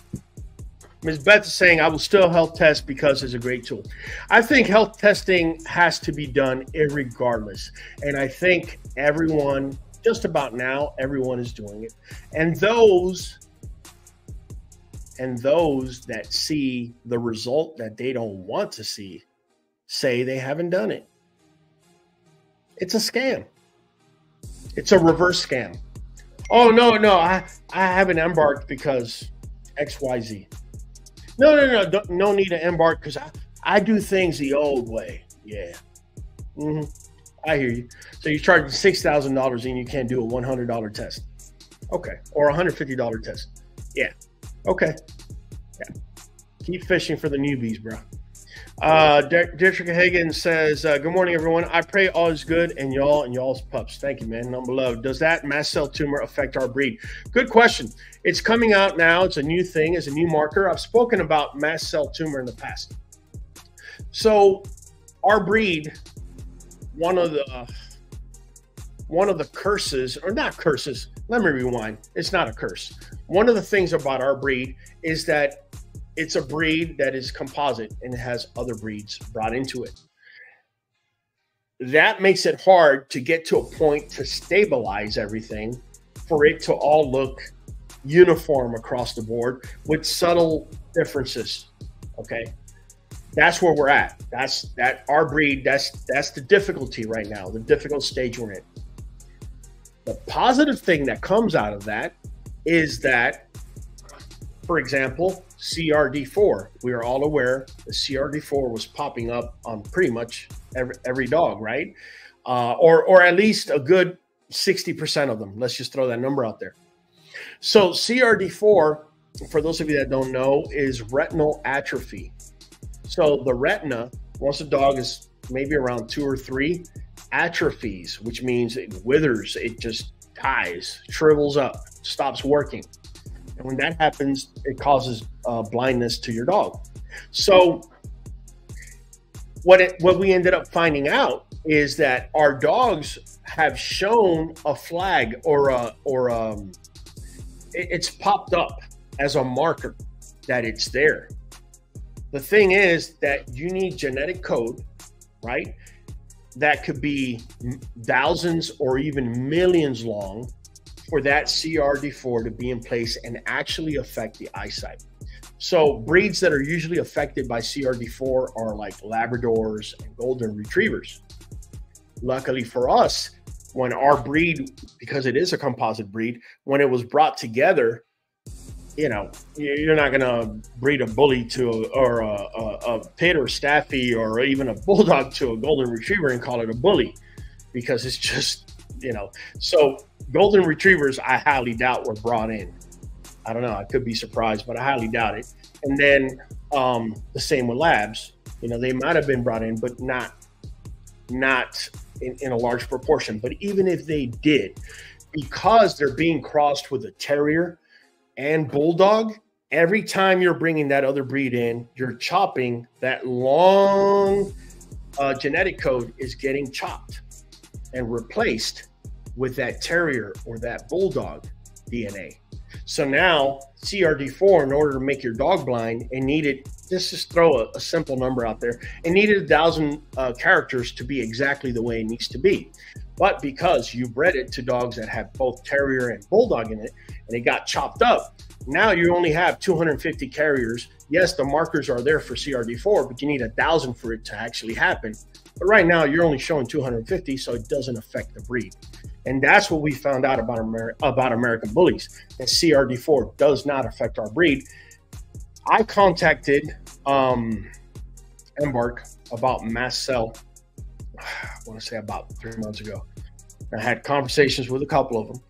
Ms. Beth is saying, I will still health test because it's a great tool. I think health testing has to be done regardless. And I think everyone, just about now, everyone is doing it. And those and those that see the result that they don't want to see say they haven't done it. It's a scam. It's a reverse scam. Oh no, no, I I haven't embarked because XYZ. No, no, no, no need to embark because I, I do things the old way. Yeah. Mm-hmm. I hear you. So you're charging six thousand dollars and you can't do a one hundred dollar test. Okay. Or a hundred fifty dollar test. Yeah. Okay. Yeah. Keep fishing for the newbies, bro. Uh, District Hagen says, uh, Good morning, everyone. I pray all is good and y'all and y'all's pups. Thank you, man. Number below. Does that mast cell tumor affect our breed? Good question. It's coming out now. It's a new thing, it's a new marker. I've spoken about mast cell tumor in the past. So, our breed, one of the one of the curses, or not curses, let me rewind. It's not a curse. One of the things about our breed is that it's a breed that is composite and has other breeds brought into it. That makes it hard to get to a point to stabilize everything for it to all look uniform across the board with subtle differences. Okay. That's where we're at. That's that our breed, that's that's the difficulty right now, the difficult stage we're in. The positive thing that comes out of that is that, for example, CRD4. We are all aware the CRD4 was popping up on pretty much every, every dog, right? Uh, or, or at least a good 60% of them. Let's just throw that number out there. So, CRD4, for those of you that don't know, is retinal atrophy. So, the retina, once a dog is maybe around two or three, atrophies, which means it withers, it just dies, shrivels up, stops working. And when that happens, it causes uh, blindness to your dog. So what it what we ended up finding out is that our dogs have shown a flag or a or um it, it's popped up as a marker that it's there. The thing is that you need genetic code, right? That could be thousands or even millions long for that CRD4 to be in place and actually affect the eyesight. So breeds that are usually affected by CRD4 are like Labradors and Golden Retrievers. Luckily for us, when our breed, because it is a composite breed, when it was brought together, you know, you're not going to breed a bully to a, or a, a, a pit or staffy or even a bulldog to a golden retriever and call it a bully because it's just, you know. So golden retrievers, I highly doubt were brought in. I don't know. I could be surprised, but I highly doubt it. And then um, the same with labs. You know, they might have been brought in, but not not in, in a large proportion. But even if they did, because they're being crossed with a terrier and bulldog, every time you're bringing that other breed in, you're chopping that long uh, genetic code is getting chopped and replaced with that terrier or that bulldog DNA. So now CRD4, in order to make your dog blind, it needed let's just throw a, a simple number out there. It needed a thousand uh, characters to be exactly the way it needs to be. But because you bred it to dogs that have both terrier and bulldog in it, and it got chopped up, now you only have 250 carriers. Yes, the markers are there for CRD4, but you need a thousand for it to actually happen. But right now, you're only showing 250, so it doesn't affect the breed. And that's what we found out about, Amer- about American bullies. That CRD4 does not affect our breed. I contacted um, Embark about mast cell, I want to say about three months ago. I had conversations with a couple of them,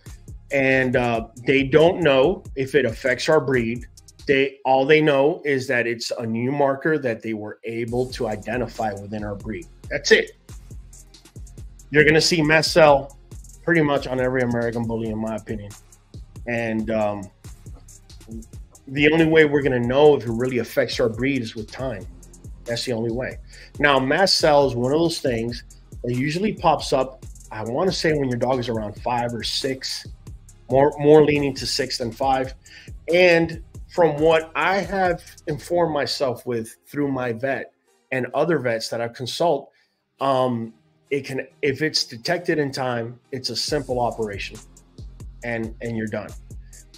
and uh, they don't know if it affects our breed. They all they know is that it's a new marker that they were able to identify within our breed. That's it. You're going to see mast cell pretty much on every American bully, in my opinion. And um, the only way we're going to know if it really affects our breed is with time. That's the only way. Now, mast cell is one of those things that usually pops up. I want to say when your dog is around five or six, more more leaning to six than five. And from what I have informed myself with through my vet and other vets that I consult, um, it can if it's detected in time, it's a simple operation, and and you're done.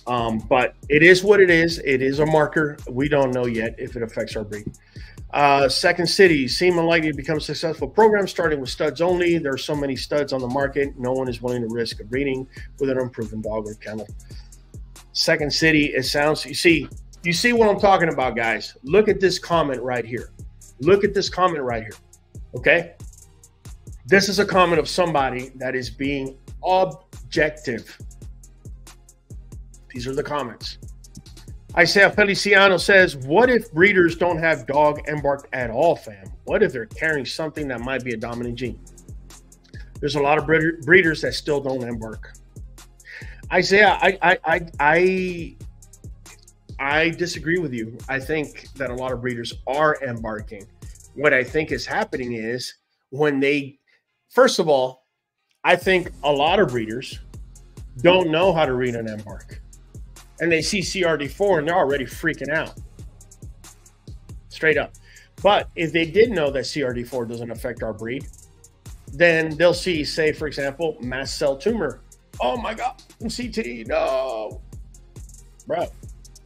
Um, but it is what it is. It is a marker. We don't know yet if it affects our breed. Uh, second city seem unlikely to become successful program, starting with studs only. There are so many studs on the market. No one is willing to risk a breeding with an unproven dog or kennel. Second city, it sounds, you see, you see what I'm talking about, guys. Look at this comment right here. Look at this comment right here. Okay. This is a comment of somebody that is being objective these are the comments. Isaiah Feliciano says, What if breeders don't have dog embarked at all, fam? What if they're carrying something that might be a dominant gene? There's a lot of breeders that still don't embark. Isaiah, I, I, I, I, I disagree with you. I think that a lot of breeders are embarking. What I think is happening is when they, first of all, I think a lot of breeders don't know how to read an embark and they see CRD4 and they're already freaking out. Straight up. But if they did know that CRD4 doesn't affect our breed, then they'll see, say, for example, mast cell tumor. Oh my God, MCT, no. Bro,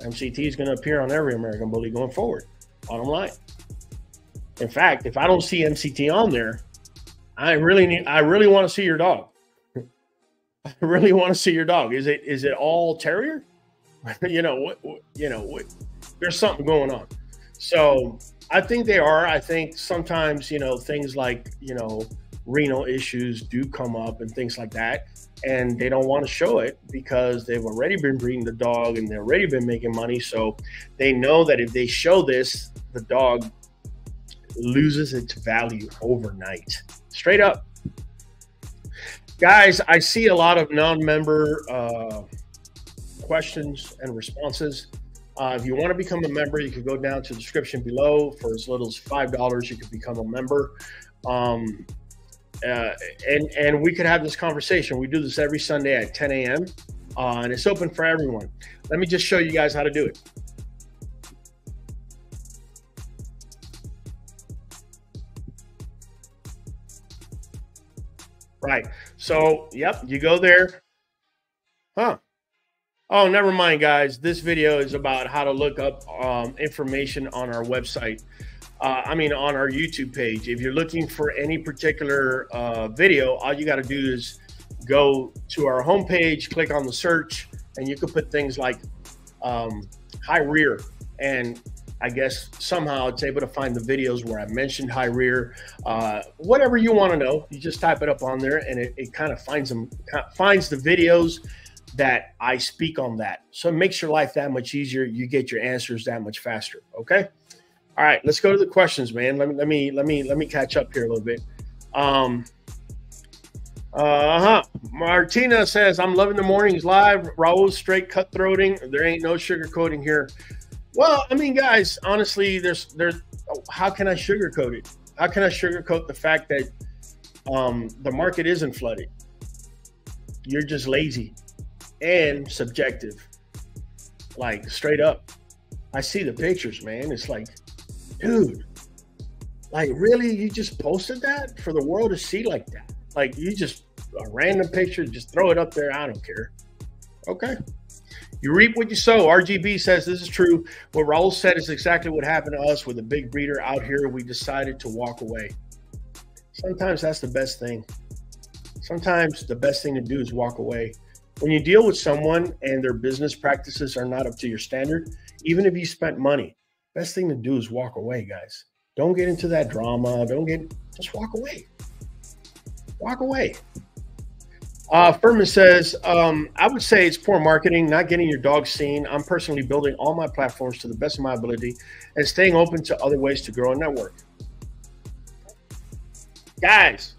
MCT is going to appear on every American bully going forward. Bottom line. In fact, if I don't see MCT on there, I really need, I really want to see your dog. (laughs) I really want to see your dog. Is it is it all terrier? (laughs) you know what, what you know what, there's something going on. So i think they are. I think sometimes you know things like you know renal issues do come up and things like that and they don't want to show it because they've already been breeding the dog and they've already been making money. So they know that if they show this the dog loses its value overnight. Straight up. Guys, I see a lot of non-member uh, questions and responses. Uh, if you want to become a member, you can go down to the description below. For as little as five dollars, you can become a member. Um, uh, and and we could have this conversation. We do this every Sunday at 10 a.m. Uh, and it's open for everyone. Let me just show you guys how to do it. Right. So, yep, you go there. Huh. Oh, never mind, guys. This video is about how to look up um, information on our website. Uh, I mean, on our YouTube page. If you're looking for any particular uh, video, all you got to do is go to our homepage, click on the search, and you can put things like um, high rear and I guess somehow it's able to find the videos where I mentioned high rear, uh, whatever you want to know. You just type it up on there, and it, it kind of finds them, finds the videos that I speak on that. So it makes your life that much easier. You get your answers that much faster. Okay. All right, let's go to the questions, man. Let me let me let me let me catch up here a little bit. Um, uh huh. Martina says, I'm loving the mornings live. Raul's straight cutthroating. There ain't no sugarcoating here. Well, I mean, guys, honestly, there's there's how can I sugarcoat it? How can I sugarcoat the fact that um, the market isn't flooded? You're just lazy and subjective. Like straight up. I see the pictures, man. It's like, dude, like really, you just posted that for the world to see like that? Like you just a random picture, just throw it up there. I don't care. Okay. You reap what you sow. RGB says this is true. What Raul said is exactly what happened to us with a big breeder out here. We decided to walk away. Sometimes that's the best thing. Sometimes the best thing to do is walk away. When you deal with someone and their business practices are not up to your standard, even if you spent money, best thing to do is walk away, guys. Don't get into that drama. Don't get, just walk away. Walk away. Uh, Furman says, um, I would say it's poor marketing, not getting your dog seen. I'm personally building all my platforms to the best of my ability and staying open to other ways to grow a network. Guys,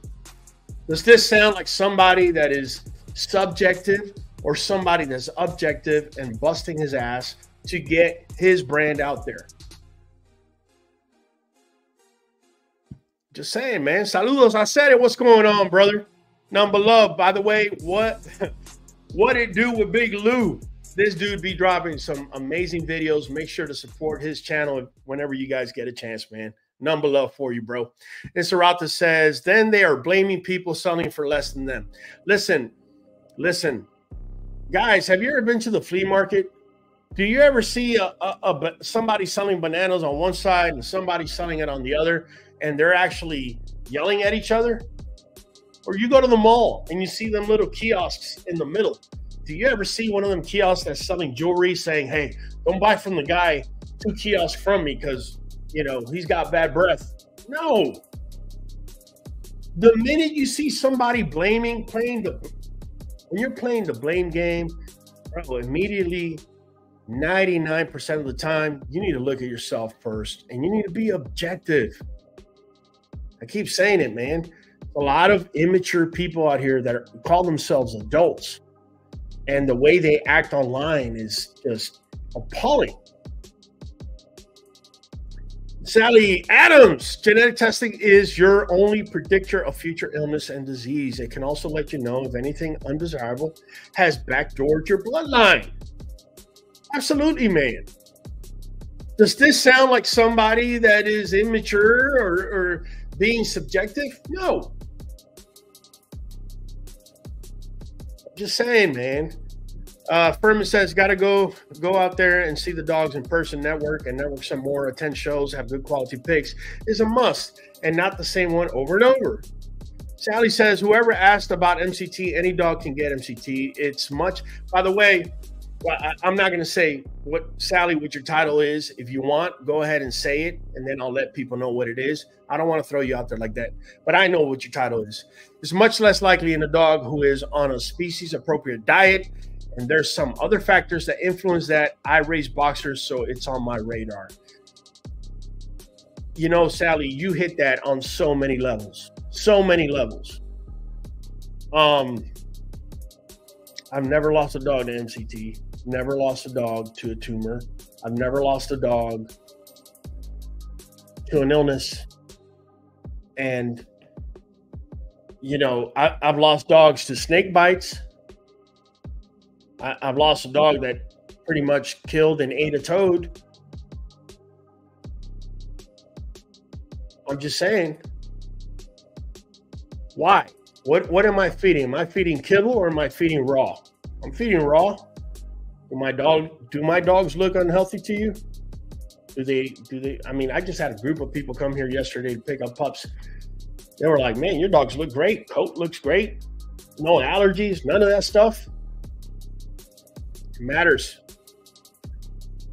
does this sound like somebody that is subjective or somebody that's objective and busting his ass to get his brand out there? Just saying, man. Saludos. I said it. What's going on, brother? Number love. By the way, what (laughs) what it do with Big Lou? This dude be dropping some amazing videos. Make sure to support his channel whenever you guys get a chance, man. Number love for you, bro. And Sarata says, then they are blaming people selling for less than them. Listen, listen, guys, have you ever been to the flea market? Do you ever see a, a, a somebody selling bananas on one side and somebody selling it on the other, and they're actually yelling at each other? Or you go to the mall and you see them little kiosks in the middle. Do you ever see one of them kiosks that's selling jewelry saying, hey, don't buy from the guy two kiosks from me because, you know, he's got bad breath? No. The minute you see somebody blaming, playing the, when you're playing the blame game, bro, immediately 99% of the time, you need to look at yourself first and you need to be objective. I keep saying it, man a lot of immature people out here that are, call themselves adults, and the way they act online is just appalling. Sally Adams, genetic testing is your only predictor of future illness and disease. It can also let you know if anything undesirable has backdoored your bloodline. Absolutely, man. Does this sound like somebody that is immature or, or being subjective? No. Just saying, man. Uh, Furman says, got to go go out there and see the dogs in person. Network and network some more. Attend shows, have good quality picks is a must, and not the same one over and over. Sally says, whoever asked about MCT, any dog can get MCT. It's much. By the way, I, am not going to say what Sally, what your title is. If you want, go ahead and say it, and then I'll let people know what it is. I don't want to throw you out there like that, but I know what your title is. It's much less likely in a dog who is on a species appropriate diet, and there's some other factors that influence that. I raise boxers, so it's on my radar. You know, Sally, you hit that on so many levels, so many levels. Um, I've never lost a dog to MCT. Never lost a dog to a tumor. I've never lost a dog to an illness. And, you know, I, have lost dogs to snake bites. I, I've lost a dog that pretty much killed and ate a toad. I'm just saying. Why? What what am I feeding? Am I feeding kibble or am I feeding raw? I'm feeding raw. Do my dog do my dogs look unhealthy to you? Do they do they I mean I just had a group of people come here yesterday to pick up pups. They were like, Man, your dogs look great. Coat looks great. No allergies, none of that stuff. Matters.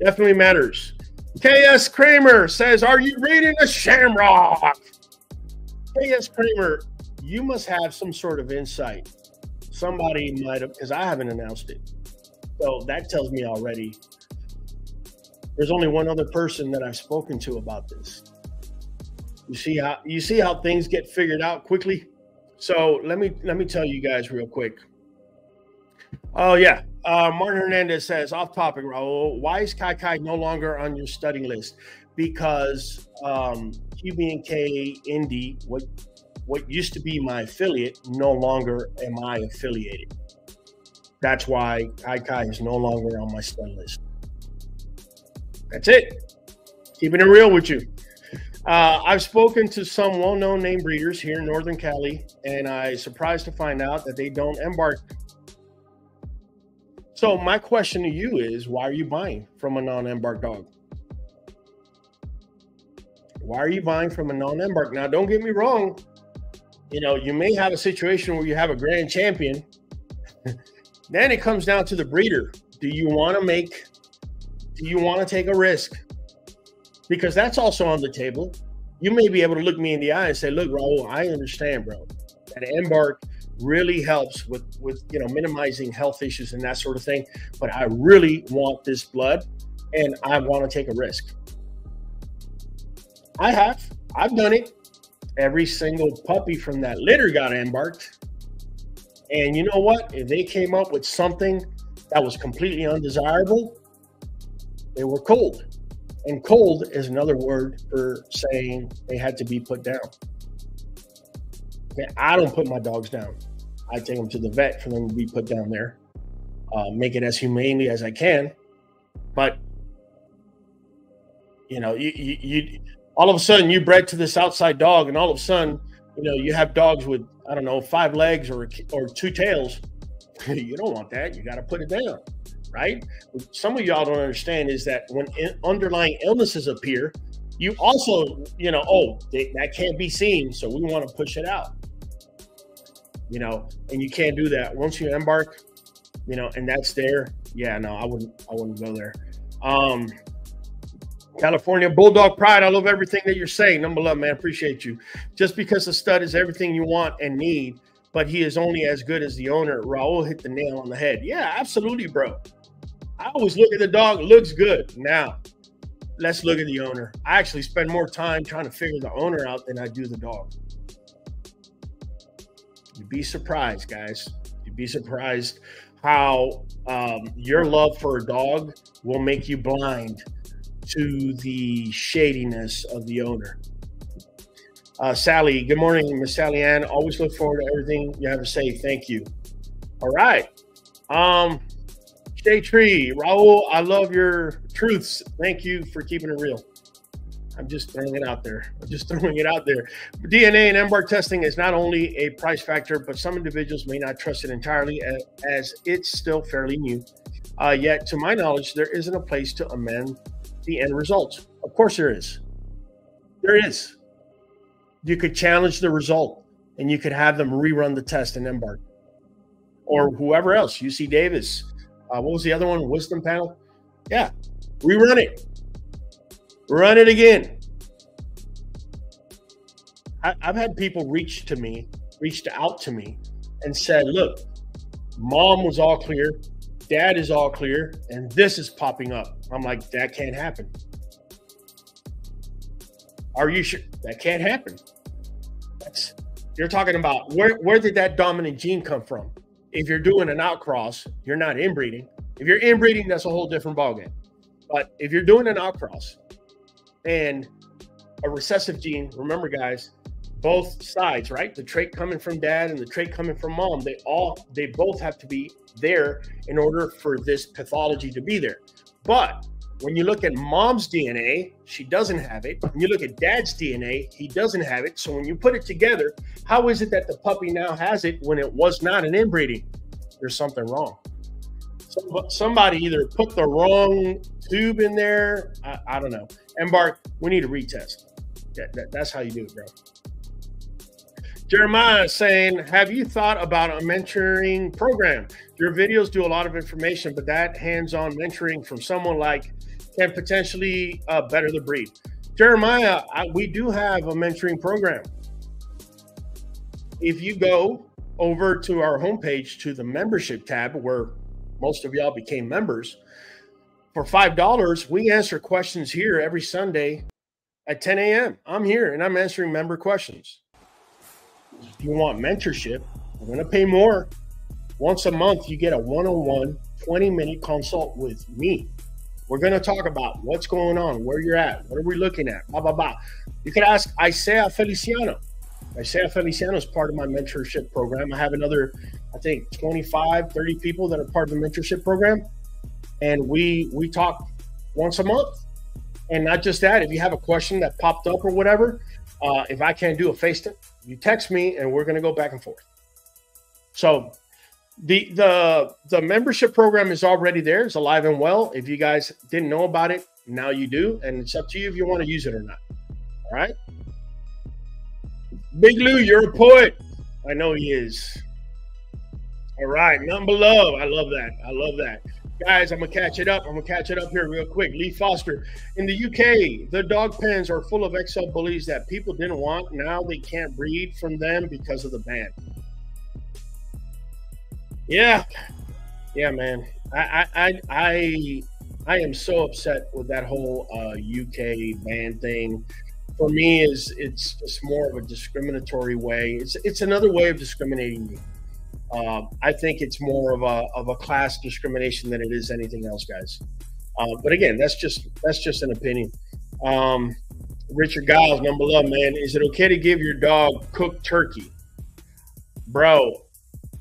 Definitely matters. KS Kramer says, Are you reading a shamrock? KS Kramer, you must have some sort of insight. Somebody might have, because I haven't announced it. So that tells me already there's only one other person that I've spoken to about this. You see how you see how things get figured out quickly. So let me let me tell you guys real quick. Oh yeah, uh, Martin Hernandez says off topic, Raul. Why is Kai Kai no longer on your studding list? Because um, QB&K Indy, what what used to be my affiliate, no longer am I affiliated. That's why Kai Kai is no longer on my study list. That's it. Keeping it real with you. Uh, I've spoken to some well-known name breeders here in Northern Cali, and I surprised to find out that they don't embark. So my question to you is, why are you buying from a non-embark dog? Why are you buying from a non-embark? Now, don't get me wrong. You know, you may have a situation where you have a grand champion. (laughs) then it comes down to the breeder. Do you want to make do you want to take a risk? Because that's also on the table. You may be able to look me in the eye and say, "Look, Raul, I understand, bro. That embark really helps with with you know minimizing health issues and that sort of thing. But I really want this blood, and I want to take a risk. I have. I've done it. Every single puppy from that litter got embarked. And you know what? If they came up with something that was completely undesirable, they were culled. And culled is another word for saying they had to be put down. I don't put my dogs down. I take them to the vet for them to be put down there. Uh, make it as humanely as I can. But you know, you, you, you all of a sudden you bred to this outside dog, and all of a sudden, you know, you have dogs with I don't know five legs or or two tails. (laughs) you don't want that. You got to put it down right? What some of y'all don't understand is that when underlying illnesses appear, you also, you know, oh, they, that can't be seen, so we want to push it out. You know, and you can't do that once you embark. You know, and that's there. Yeah, no, I wouldn't. I wouldn't go there. Um, California Bulldog Pride. I love everything that you're saying. Number one, man. Appreciate you. Just because a stud is everything you want and need, but he is only as good as the owner. Raul hit the nail on the head. Yeah, absolutely, bro. I always look at the dog, looks good. Now, let's look at the owner. I actually spend more time trying to figure the owner out than I do the dog. You'd be surprised, guys. You'd be surprised how um, your love for a dog will make you blind to the shadiness of the owner. Uh, Sally, good morning, Miss Sally Ann. Always look forward to everything you have to say. Thank you. All right. Um, Stay Tree, Raul, I love your truths. Thank you for keeping it real. I'm just throwing it out there. I'm just (laughs) throwing it out there. DNA and embark testing is not only a price factor, but some individuals may not trust it entirely as, it's still fairly new. Uh, yet, to my knowledge, there isn't a place to amend the end results. Of course, there is. There is. You could challenge the result and you could have them rerun the test in embark. Or whoever else, UC Davis, uh, what was the other one? Wisdom panel. Yeah, rerun it. Run it again. I, I've had people reach to me, reached out to me, and said, "Look, mom was all clear, dad is all clear, and this is popping up." I'm like, "That can't happen." Are you sure that can't happen? That's You're talking about where where did that dominant gene come from? If you're doing an outcross, you're not inbreeding. If you're inbreeding, that's a whole different ballgame. But if you're doing an outcross and a recessive gene, remember, guys, both sides, right? The trait coming from dad and the trait coming from mom, they all they both have to be there in order for this pathology to be there. But when you look at mom's DNA, she doesn't have it. When you look at dad's DNA, he doesn't have it. So when you put it together, how is it that the puppy now has it when it was not an inbreeding? There's something wrong. Somebody either put the wrong tube in there. I, I don't know. Embark, we need a retest. That, that, that's how you do it, bro. Jeremiah saying, Have you thought about a mentoring program? Your videos do a lot of information, but that hands on mentoring from someone like can potentially uh, better the breed. Jeremiah, I, we do have a mentoring program. If you go over to our homepage to the membership tab where most of y'all became members, for $5, we answer questions here every Sunday at 10 a.m. I'm here and I'm answering member questions. If you want mentorship, I'm going to pay more. Once a month, you get a one on one 20 minute consult with me. We're going to talk about what's going on, where you're at, what are we looking at, blah, blah, blah. You could ask Isaiah Feliciano. Isaiah Feliciano is part of my mentorship program. I have another, I think, 25, 30 people that are part of the mentorship program. And we we talk once a month. And not just that, if you have a question that popped up or whatever, uh, if I can't do a FaceTime, you text me and we're going to go back and forth. So the the the membership program is already there. It's alive and well. If you guys didn't know about it, now you do, and it's up to you if you want to use it or not. All right. Big Lou, you're a poet. I know he is. All right, number love. I love that. I love that. Guys, I'm gonna catch it up. I'm gonna catch it up here real quick. Lee Foster. In the UK, the dog pens are full of XL bullies that people didn't want. Now they can't breed from them because of the ban. Yeah, yeah, man. I I I I am so upset with that whole uh, UK ban thing. For me, is it's just more of a discriminatory way. It's it's another way of discriminating Uh, I think it's more of a of a class discrimination than it is anything else, guys. Uh, but again, that's just that's just an opinion. Um, Richard Giles, number one, man. Is it okay to give your dog cooked turkey, bro?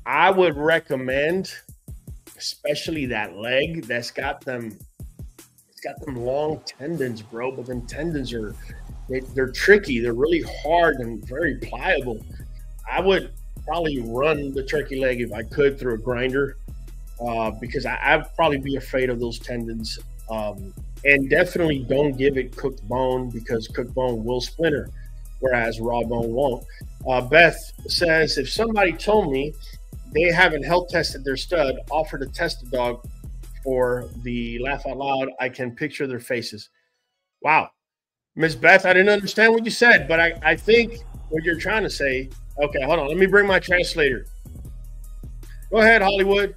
I would recommend, especially that leg that's got them, it's got them long tendons, bro. But them tendons are, they, they're tricky. They're really hard and very pliable. I would probably run the turkey leg if I could through a grinder, uh, because I, would probably be afraid of those tendons. Um, and definitely don't give it cooked bone because cooked bone will splinter, whereas raw bone won't. Uh, Beth says if somebody told me they haven't health tested their stud, offer to test the dog for the laugh out loud. I can picture their faces. Wow. Miss Beth, I didn't understand what you said, but I, I think what you're trying to say. Okay, hold on. Let me bring my translator. Go ahead, Hollywood.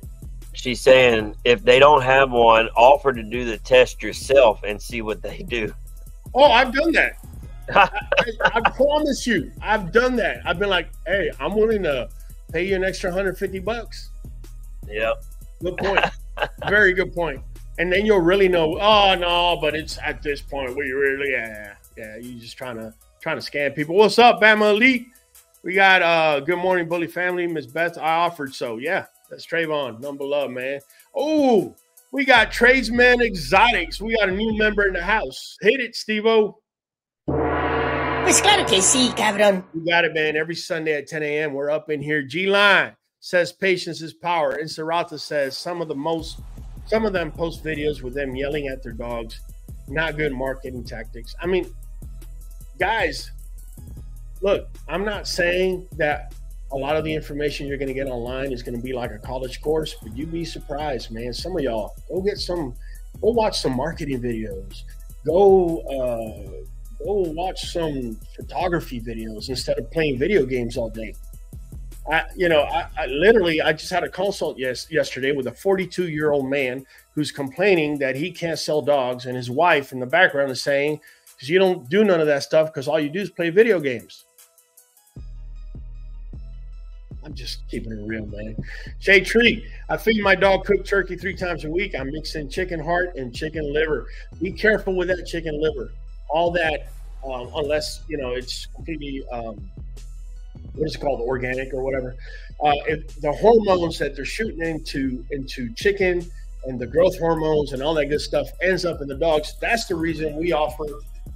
She's saying if they don't have one, offer to do the test yourself and see what they do. Oh, I've done that. (laughs) I, I, I promise you, I've done that. I've been like, hey, I'm willing to pay you an extra 150 bucks. Yep. Good point. Very good point. And then you'll really know, oh no, but it's at this point where you really yeah, yeah, you're just trying to trying to scam people. What's up, Bama Elite? We got uh good morning, bully family. Miss Beth, I offered so yeah, that's Trayvon. Number love, man. Oh, we got tradesmen exotics. We got a new member in the house. Hit it, Stevo. Pues claro que sí, cabrón. You got it, man. Every Sunday at 10 a.m., we're up in here. G Line says patience is power. And Serrata says some of the most, some of them post videos with them yelling at their dogs. Not good marketing tactics. I mean, guys, look, I'm not saying that a lot of the information you're going to get online is going to be like a college course, but you'd be surprised, man. Some of y'all go get some, go watch some marketing videos. Go, uh, go watch some photography videos instead of playing video games all day. I, you know, I, I, literally, I just had a consult yes yesterday with a 42 year old man who's complaining that he can't sell dogs, and his wife in the background is saying, "Because you don't do none of that stuff, because all you do is play video games." I'm just keeping it real, man. Shay Tree, I feed my dog cooked turkey three times a week. I mix in chicken heart and chicken liver. Be careful with that chicken liver. All that, um, unless you know it's completely um, what is it called, organic or whatever. Uh, if the hormones that they're shooting into into chicken and the growth hormones and all that good stuff ends up in the dogs. That's the reason we offer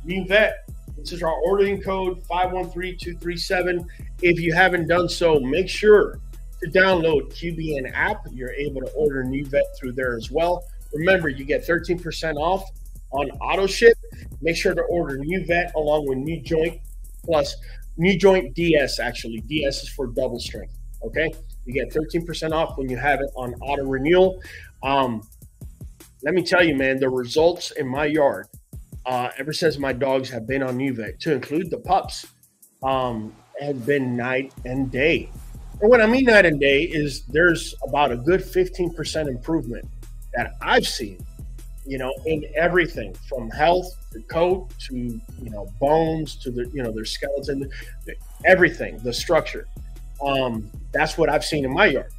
Nuvet. This is our ordering code 513237. If you haven't done so, make sure to download QBN app. You're able to order Nuvet through there as well. Remember, you get 13% off on auto ship. Make sure to order Nuvet along with NuJoint plus NuJoint DS. Actually, DS is for double strength. Okay, you get 13% off when you have it on auto renewal. Um, let me tell you, man, the results in my yard, uh, ever since my dogs have been on Nuvet, to include the pups, um, have been night and day. And what I mean night and day is there's about a good 15% improvement that I've seen, you know, in everything from health to coat to, you know, bones to the, you know, their skeleton, everything, the structure. Um, that's what I've seen in my yard.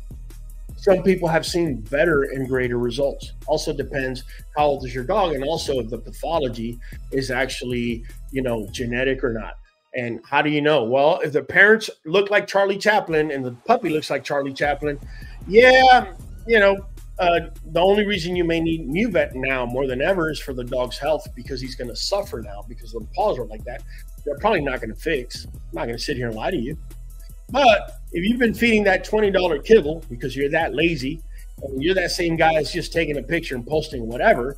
Some people have seen better and greater results. Also depends how old is your dog, and also if the pathology is actually, you know, genetic or not. And how do you know? Well, if the parents look like Charlie Chaplin and the puppy looks like Charlie Chaplin, yeah, you know, uh, the only reason you may need Nuvet now more than ever is for the dog's health because he's going to suffer now because the paws are like that. They're probably not going to fix. I'm not going to sit here and lie to you. But if you've been feeding that $20 kibble because you're that lazy and you're that same guy that's just taking a picture and posting whatever,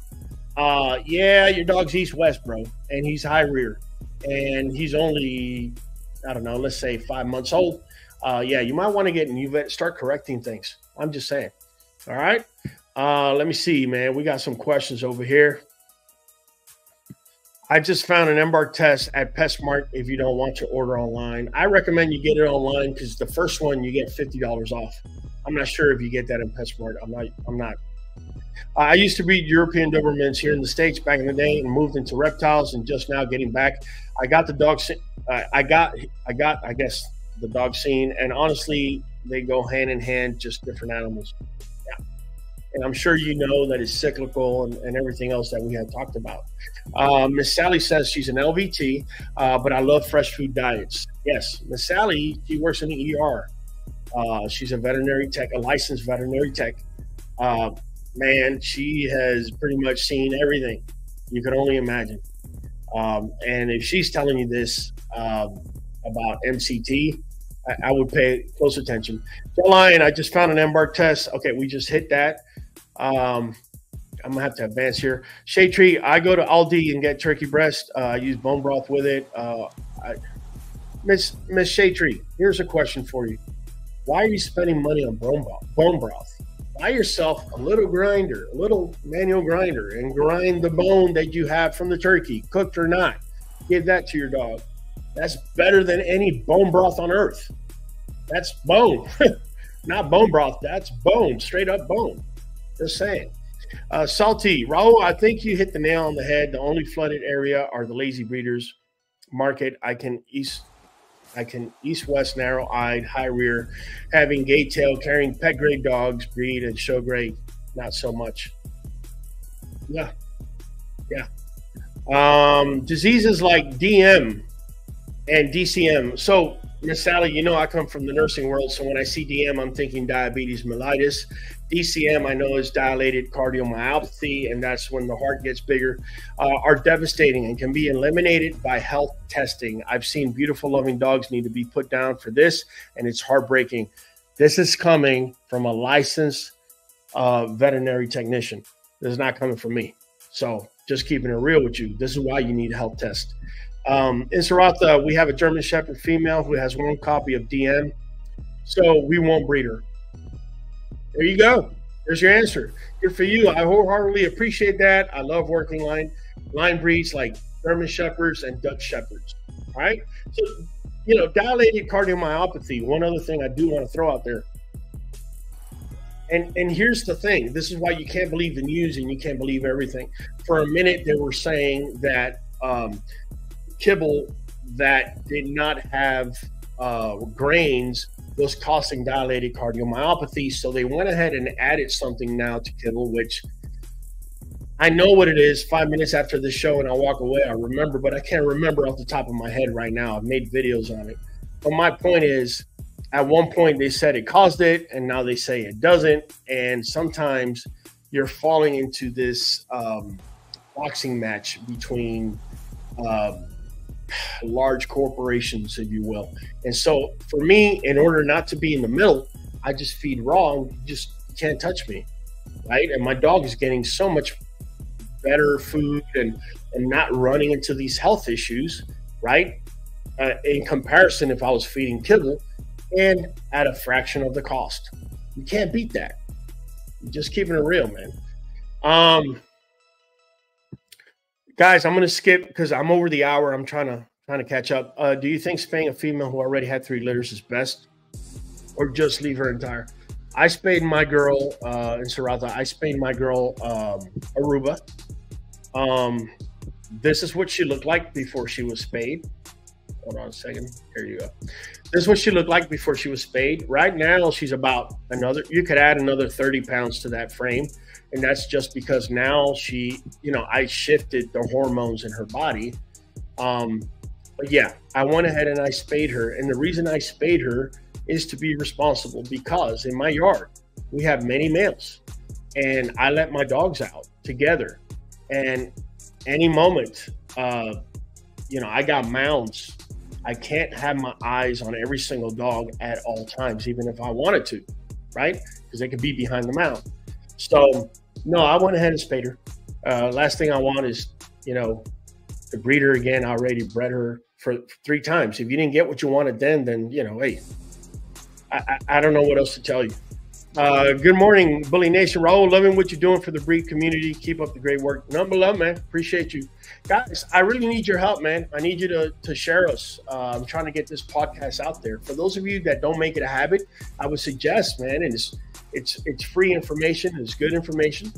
uh, yeah, your dog's east west, bro, and he's high rear, and he's only, I don't know, let's say five months old. Uh, yeah, you might want to get and you start correcting things. I'm just saying. All right. Uh, let me see, man. We got some questions over here. I just found an Embark test at PetSmart if you don't want to order online. I recommend you get it online because the first one you get fifty dollars off. I'm not sure if you get that in PetSmart. I'm not. I'm not. I used to breed European Dobermans here in the states back in the day, and moved into reptiles, and just now getting back. I got the dog. I got. I got. I guess the dog scene, and honestly, they go hand in hand, just different animals. And I'm sure you know that it's cyclical and, and everything else that we had talked about. Uh, Miss Sally says she's an LVT, uh, but I love fresh food diets. Yes, Miss Sally, she works in the ER. Uh, she's a veterinary tech, a licensed veterinary tech. Uh, man, she has pretty much seen everything you could only imagine. Um, and if she's telling you this um, about MCT, I, I, would pay close attention. Lion, I just found an Embark test. Okay, we just hit that. Um, I'm gonna have to advance here. Shade tree. I go to Aldi and get turkey breast. Uh, I use bone broth with it. Uh, I, Miss Miss Shade tree. Here's a question for you. Why are you spending money on bone broth? Bone broth. Buy yourself a little grinder, a little manual grinder, and grind the bone that you have from the turkey, cooked or not. Give that to your dog. That's better than any bone broth on earth. That's bone, (laughs) not bone broth. That's bone, straight up bone. Just saying. Uh, Salty, Raul, I think you hit the nail on the head. The only flooded area are the lazy breeders market. I can east, I can east west narrow eyed, high rear, having gay tail, carrying pet grade dogs, breed and show grade. Not so much. Yeah, yeah. Um, diseases like DM and DCM. So Miss Sally, you know I come from the nursing world, so when I see DM, I'm thinking diabetes mellitus. DCM, I know, is dilated cardiomyopathy, and that's when the heart gets bigger, uh, are devastating and can be eliminated by health testing. I've seen beautiful, loving dogs need to be put down for this, and it's heartbreaking. This is coming from a licensed uh, veterinary technician. This is not coming from me. So just keeping it real with you. This is why you need a health test. Um, in Sarata, we have a German Shepherd female who has one copy of DM. So we won't breed her. There you go. There's your answer. Good for you. I wholeheartedly appreciate that. I love working line line breeds like German Shepherds and Dutch Shepherds. All right. So, you know, dilated cardiomyopathy. One other thing I do want to throw out there. And and here's the thing. This is why you can't believe the news and you can't believe everything. For a minute, they were saying that um, kibble that did not have uh, grains was causing dilated cardiomyopathy. So they went ahead and added something now to kibble, which I know what it is five minutes after the show and I walk away. I remember, but I can't remember off the top of my head right now. I've made videos on it. But my point is, at one point they said it caused it, and now they say it doesn't. And sometimes you're falling into this um, boxing match between uh, large corporations, if you will. And so for me, in order not to be in the middle, I just feed raw you just can't touch me. Right. And my dog is getting so much better food and and not running into these health issues, right? Uh, in comparison, if I was feeding kibble and at a fraction of the cost, you can't beat that. Just keeping it real, man. Um, guys, I'm gonna skip because I'm over the hour. I'm trying to trying to catch up. Uh, do you think spaying a female who already had three litters is best, or just leave her entire? I spayed my girl uh, in Serata. I spayed my girl um, Aruba. Um, this is what she looked like before she was spayed. Hold on a second. Here you go. This is what she looked like before she was spayed. Right now, she's about another. You could add another thirty pounds to that frame, and that's just because now she, you know, I shifted the hormones in her body. Um, but yeah, I went ahead and I spayed her, and the reason I spayed her is to be responsible because in my yard we have many males, and I let my dogs out together and any moment, uh, you know, I got mounds. I can't have my eyes on every single dog at all times, even if I wanted to, right? Because they could be behind the mount. So, no, I went ahead and spayed her. Uh, last thing I want is, you know, the breeder again. I already bred her for three times. If you didn't get what you wanted then, then you know, hey, I, I, I don't know what else to tell you. Uh, good morning, Bully Nation. Raul, loving what you're doing for the breed community. Keep up the great work. Number love, man. Appreciate you. Guys, I really need your help, man. I need you to, to share us. Uh, I'm trying to get this podcast out there. For those of you that don't make it a habit, I would suggest, man, and it's it's it's free information, it's good information.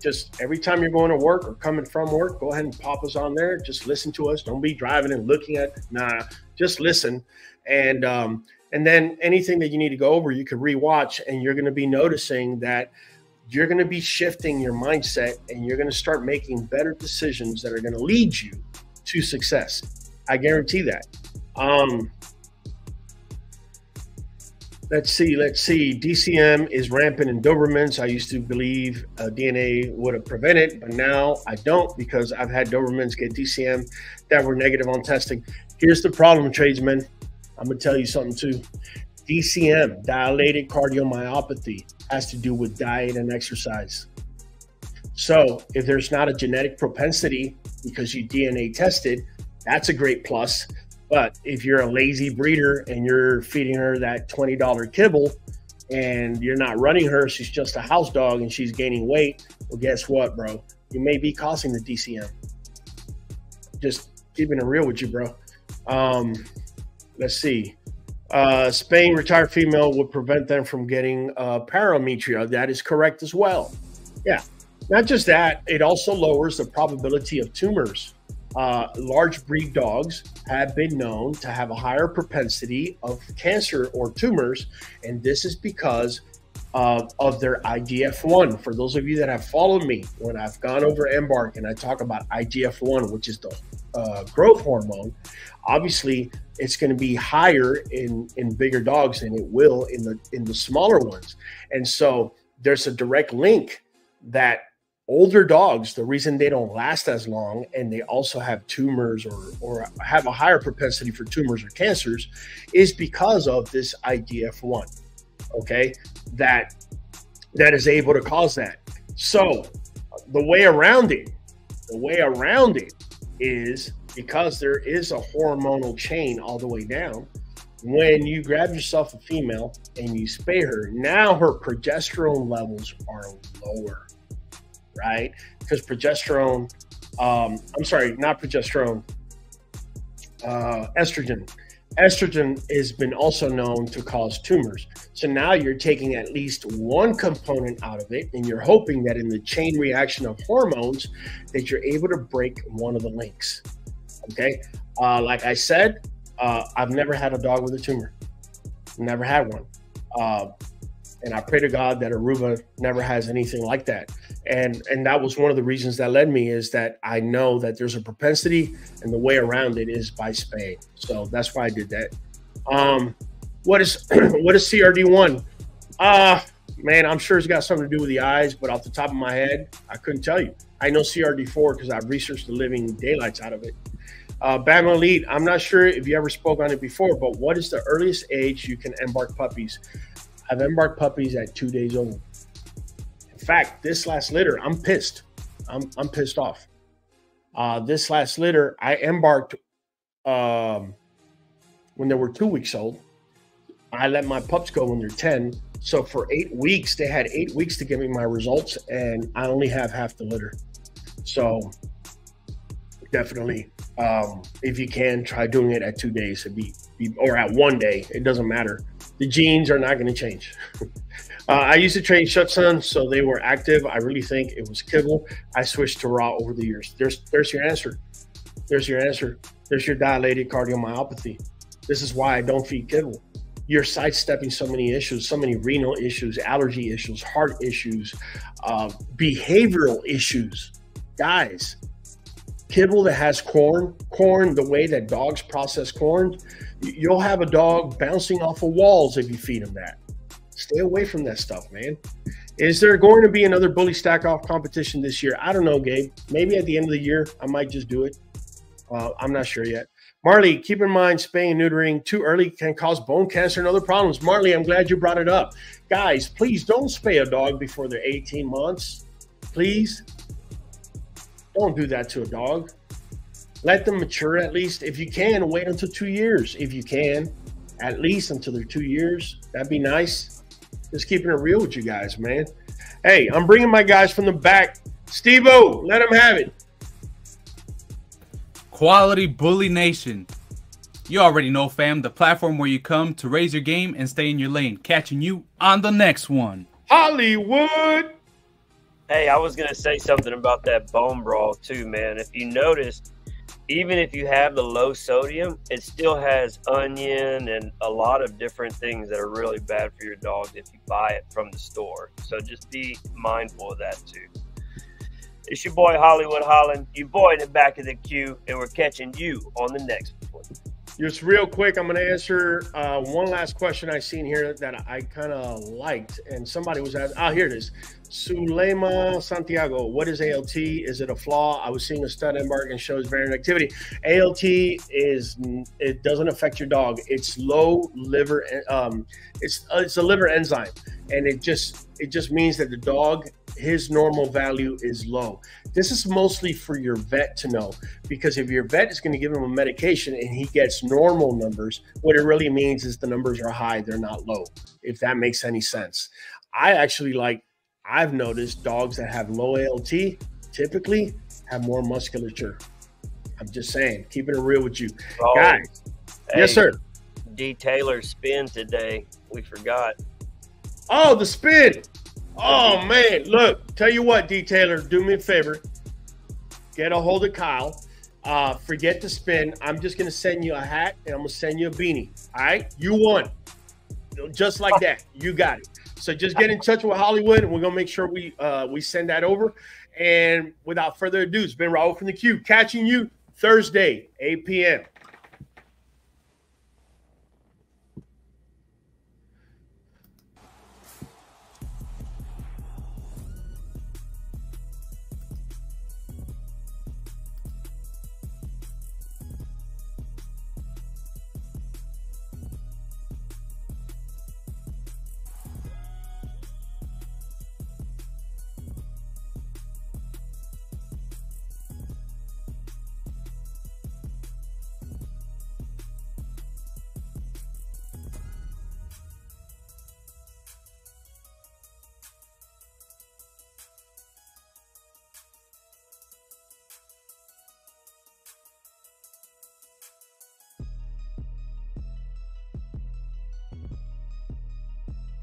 Just every time you're going to work or coming from work, go ahead and pop us on there. Just listen to us. Don't be driving and looking at nah, just listen. And um, and then anything that you need to go over, you can rewatch, and you're going to be noticing that you're going to be shifting your mindset and you're going to start making better decisions that are going to lead you to success. I guarantee that. Um, let's see, let's see. DCM is rampant in Dobermans. I used to believe uh, DNA would have prevented, but now I don't because I've had Dobermans get DCM that were negative on testing. Here's the problem, tradesmen I'm gonna tell you something too. DCM, dilated cardiomyopathy, has to do with diet and exercise. So if there's not a genetic propensity because you DNA tested, that's a great plus. But if you're a lazy breeder and you're feeding her that $20 kibble and you're not running her, she's just a house dog and she's gaining weight, well, guess what, bro? You may be causing the DCM. Just keeping it real with you, bro. Um, let's see. Uh, Spain retired female would prevent them from getting uh, pyometra. That is correct as well. Yeah. Not just that, it also lowers the probability of tumors. Uh, large breed dogs have been known to have a higher propensity of cancer or tumors, and this is because of, of their IGF 1. For those of you that have followed me, when I've gone over Embark and I talk about IGF 1, which is the uh, growth hormone, obviously it's going to be higher in in bigger dogs than it will in the in the smaller ones and so there's a direct link that older dogs the reason they don't last as long and they also have tumors or or have a higher propensity for tumors or cancers is because of this IGF 1, okay that that is able to cause that so the way around it the way around it is because there is a hormonal chain all the way down. When you grab yourself a female and you spay her, now her progesterone levels are lower, right? Because progesterone, um, I'm sorry, not progesterone, uh, estrogen. Estrogen has been also known to cause tumors. So now you're taking at least one component out of it, and you're hoping that in the chain reaction of hormones, that you're able to break one of the links. Okay. Uh, like I said, uh, I've never had a dog with a tumor. Never had one. Uh, and I pray to God that Aruba never has anything like that. And and that was one of the reasons that led me is that I know that there's a propensity, and the way around it is by spay. So that's why I did that. Um, what is (clears throat) what is CRD one? Uh man, I'm sure it's got something to do with the eyes, but off the top of my head, I couldn't tell you. I know CRD four because I've researched the living daylights out of it. Uh, Bama Elite, I'm not sure if you ever spoke on it before, but what is the earliest age you can embark puppies? I've embarked puppies at two days old. Fact, this last litter, I'm pissed. I'm, I'm pissed off. Uh, this last litter, I embarked um, when they were two weeks old. I let my pups go when they're 10. So for eight weeks, they had eight weeks to give me my results, and I only have half the litter. So definitely um, if you can, try doing it at two days. be, be, or at one day. It doesn't matter. The genes are not going to change. (laughs) uh, I used to train Schutzhund, so they were active. I really think it was kibble. I switched to raw over the years. There's there's your answer. There's your answer. There's your dilated cardiomyopathy. This is why I don't feed kibble. You're sidestepping so many issues, so many renal issues, allergy issues, heart issues, uh, behavioral issues. Guys, kibble that has corn, corn, the way that dogs process corn, you'll have a dog bouncing off of walls if you feed him that. Stay away from that stuff, man. Is there going to be another bully stack off competition this year? I don't know, Gabe. Maybe at the end of the year, I might just do it. Uh, I'm not sure yet. Marley, keep in mind spaying and neutering too early can cause bone cancer and other problems. Marley, I'm glad you brought it up. Guys, please don't spay a dog before they're 18 months. Please don't do that to a dog. Let them mature at least. If you can, wait until two years. If you can, at least until they're two years. That'd be nice. Just keeping it real with you guys, man. Hey, I'm bringing my guys from the back. Steve O, let them have it. Quality Bully Nation. You already know, fam, the platform where you come to raise your game and stay in your lane. Catching you on the next one. Hollywood. Hey, I was gonna say something about that bone brawl too, man. If you noticed, even if you have the low sodium, it still has onion and a lot of different things that are really bad for your dog if you buy it from the store. So just be mindful of that too. It's your boy Hollywood Holland, you boy in the back of the queue, and we're catching you on the next one. Just real quick, I'm going to answer uh, one last question I seen here that I kind of liked, and somebody was asking. Oh, here it is. Sulema Santiago, what is ALT? Is it a flaw? I was seeing a stud embark and shows variant activity. ALT is it doesn't affect your dog. It's low liver. Um, it's uh, it's a liver enzyme, and it just it just means that the dog his normal value is low. This is mostly for your vet to know because if your vet is going to give him a medication and he gets normal numbers, what it really means is the numbers are high, they're not low, if that makes any sense. I actually like, I've noticed dogs that have low ALT typically have more musculature. I'm just saying, keeping it real with you. Oh, Guys, hey, yes, sir. D. Taylor spin today. We forgot. Oh, the spin. Oh man, look, tell you what, detailer, do me a favor. Get a hold of Kyle. Uh, forget to spin. I'm just gonna send you a hat and I'm gonna send you a beanie. All right, you won. Just like that. You got it. So just get in touch with Hollywood and we're gonna make sure we uh, we send that over. And without further ado, it's been Raul from the Q catching you Thursday, 8 p.m.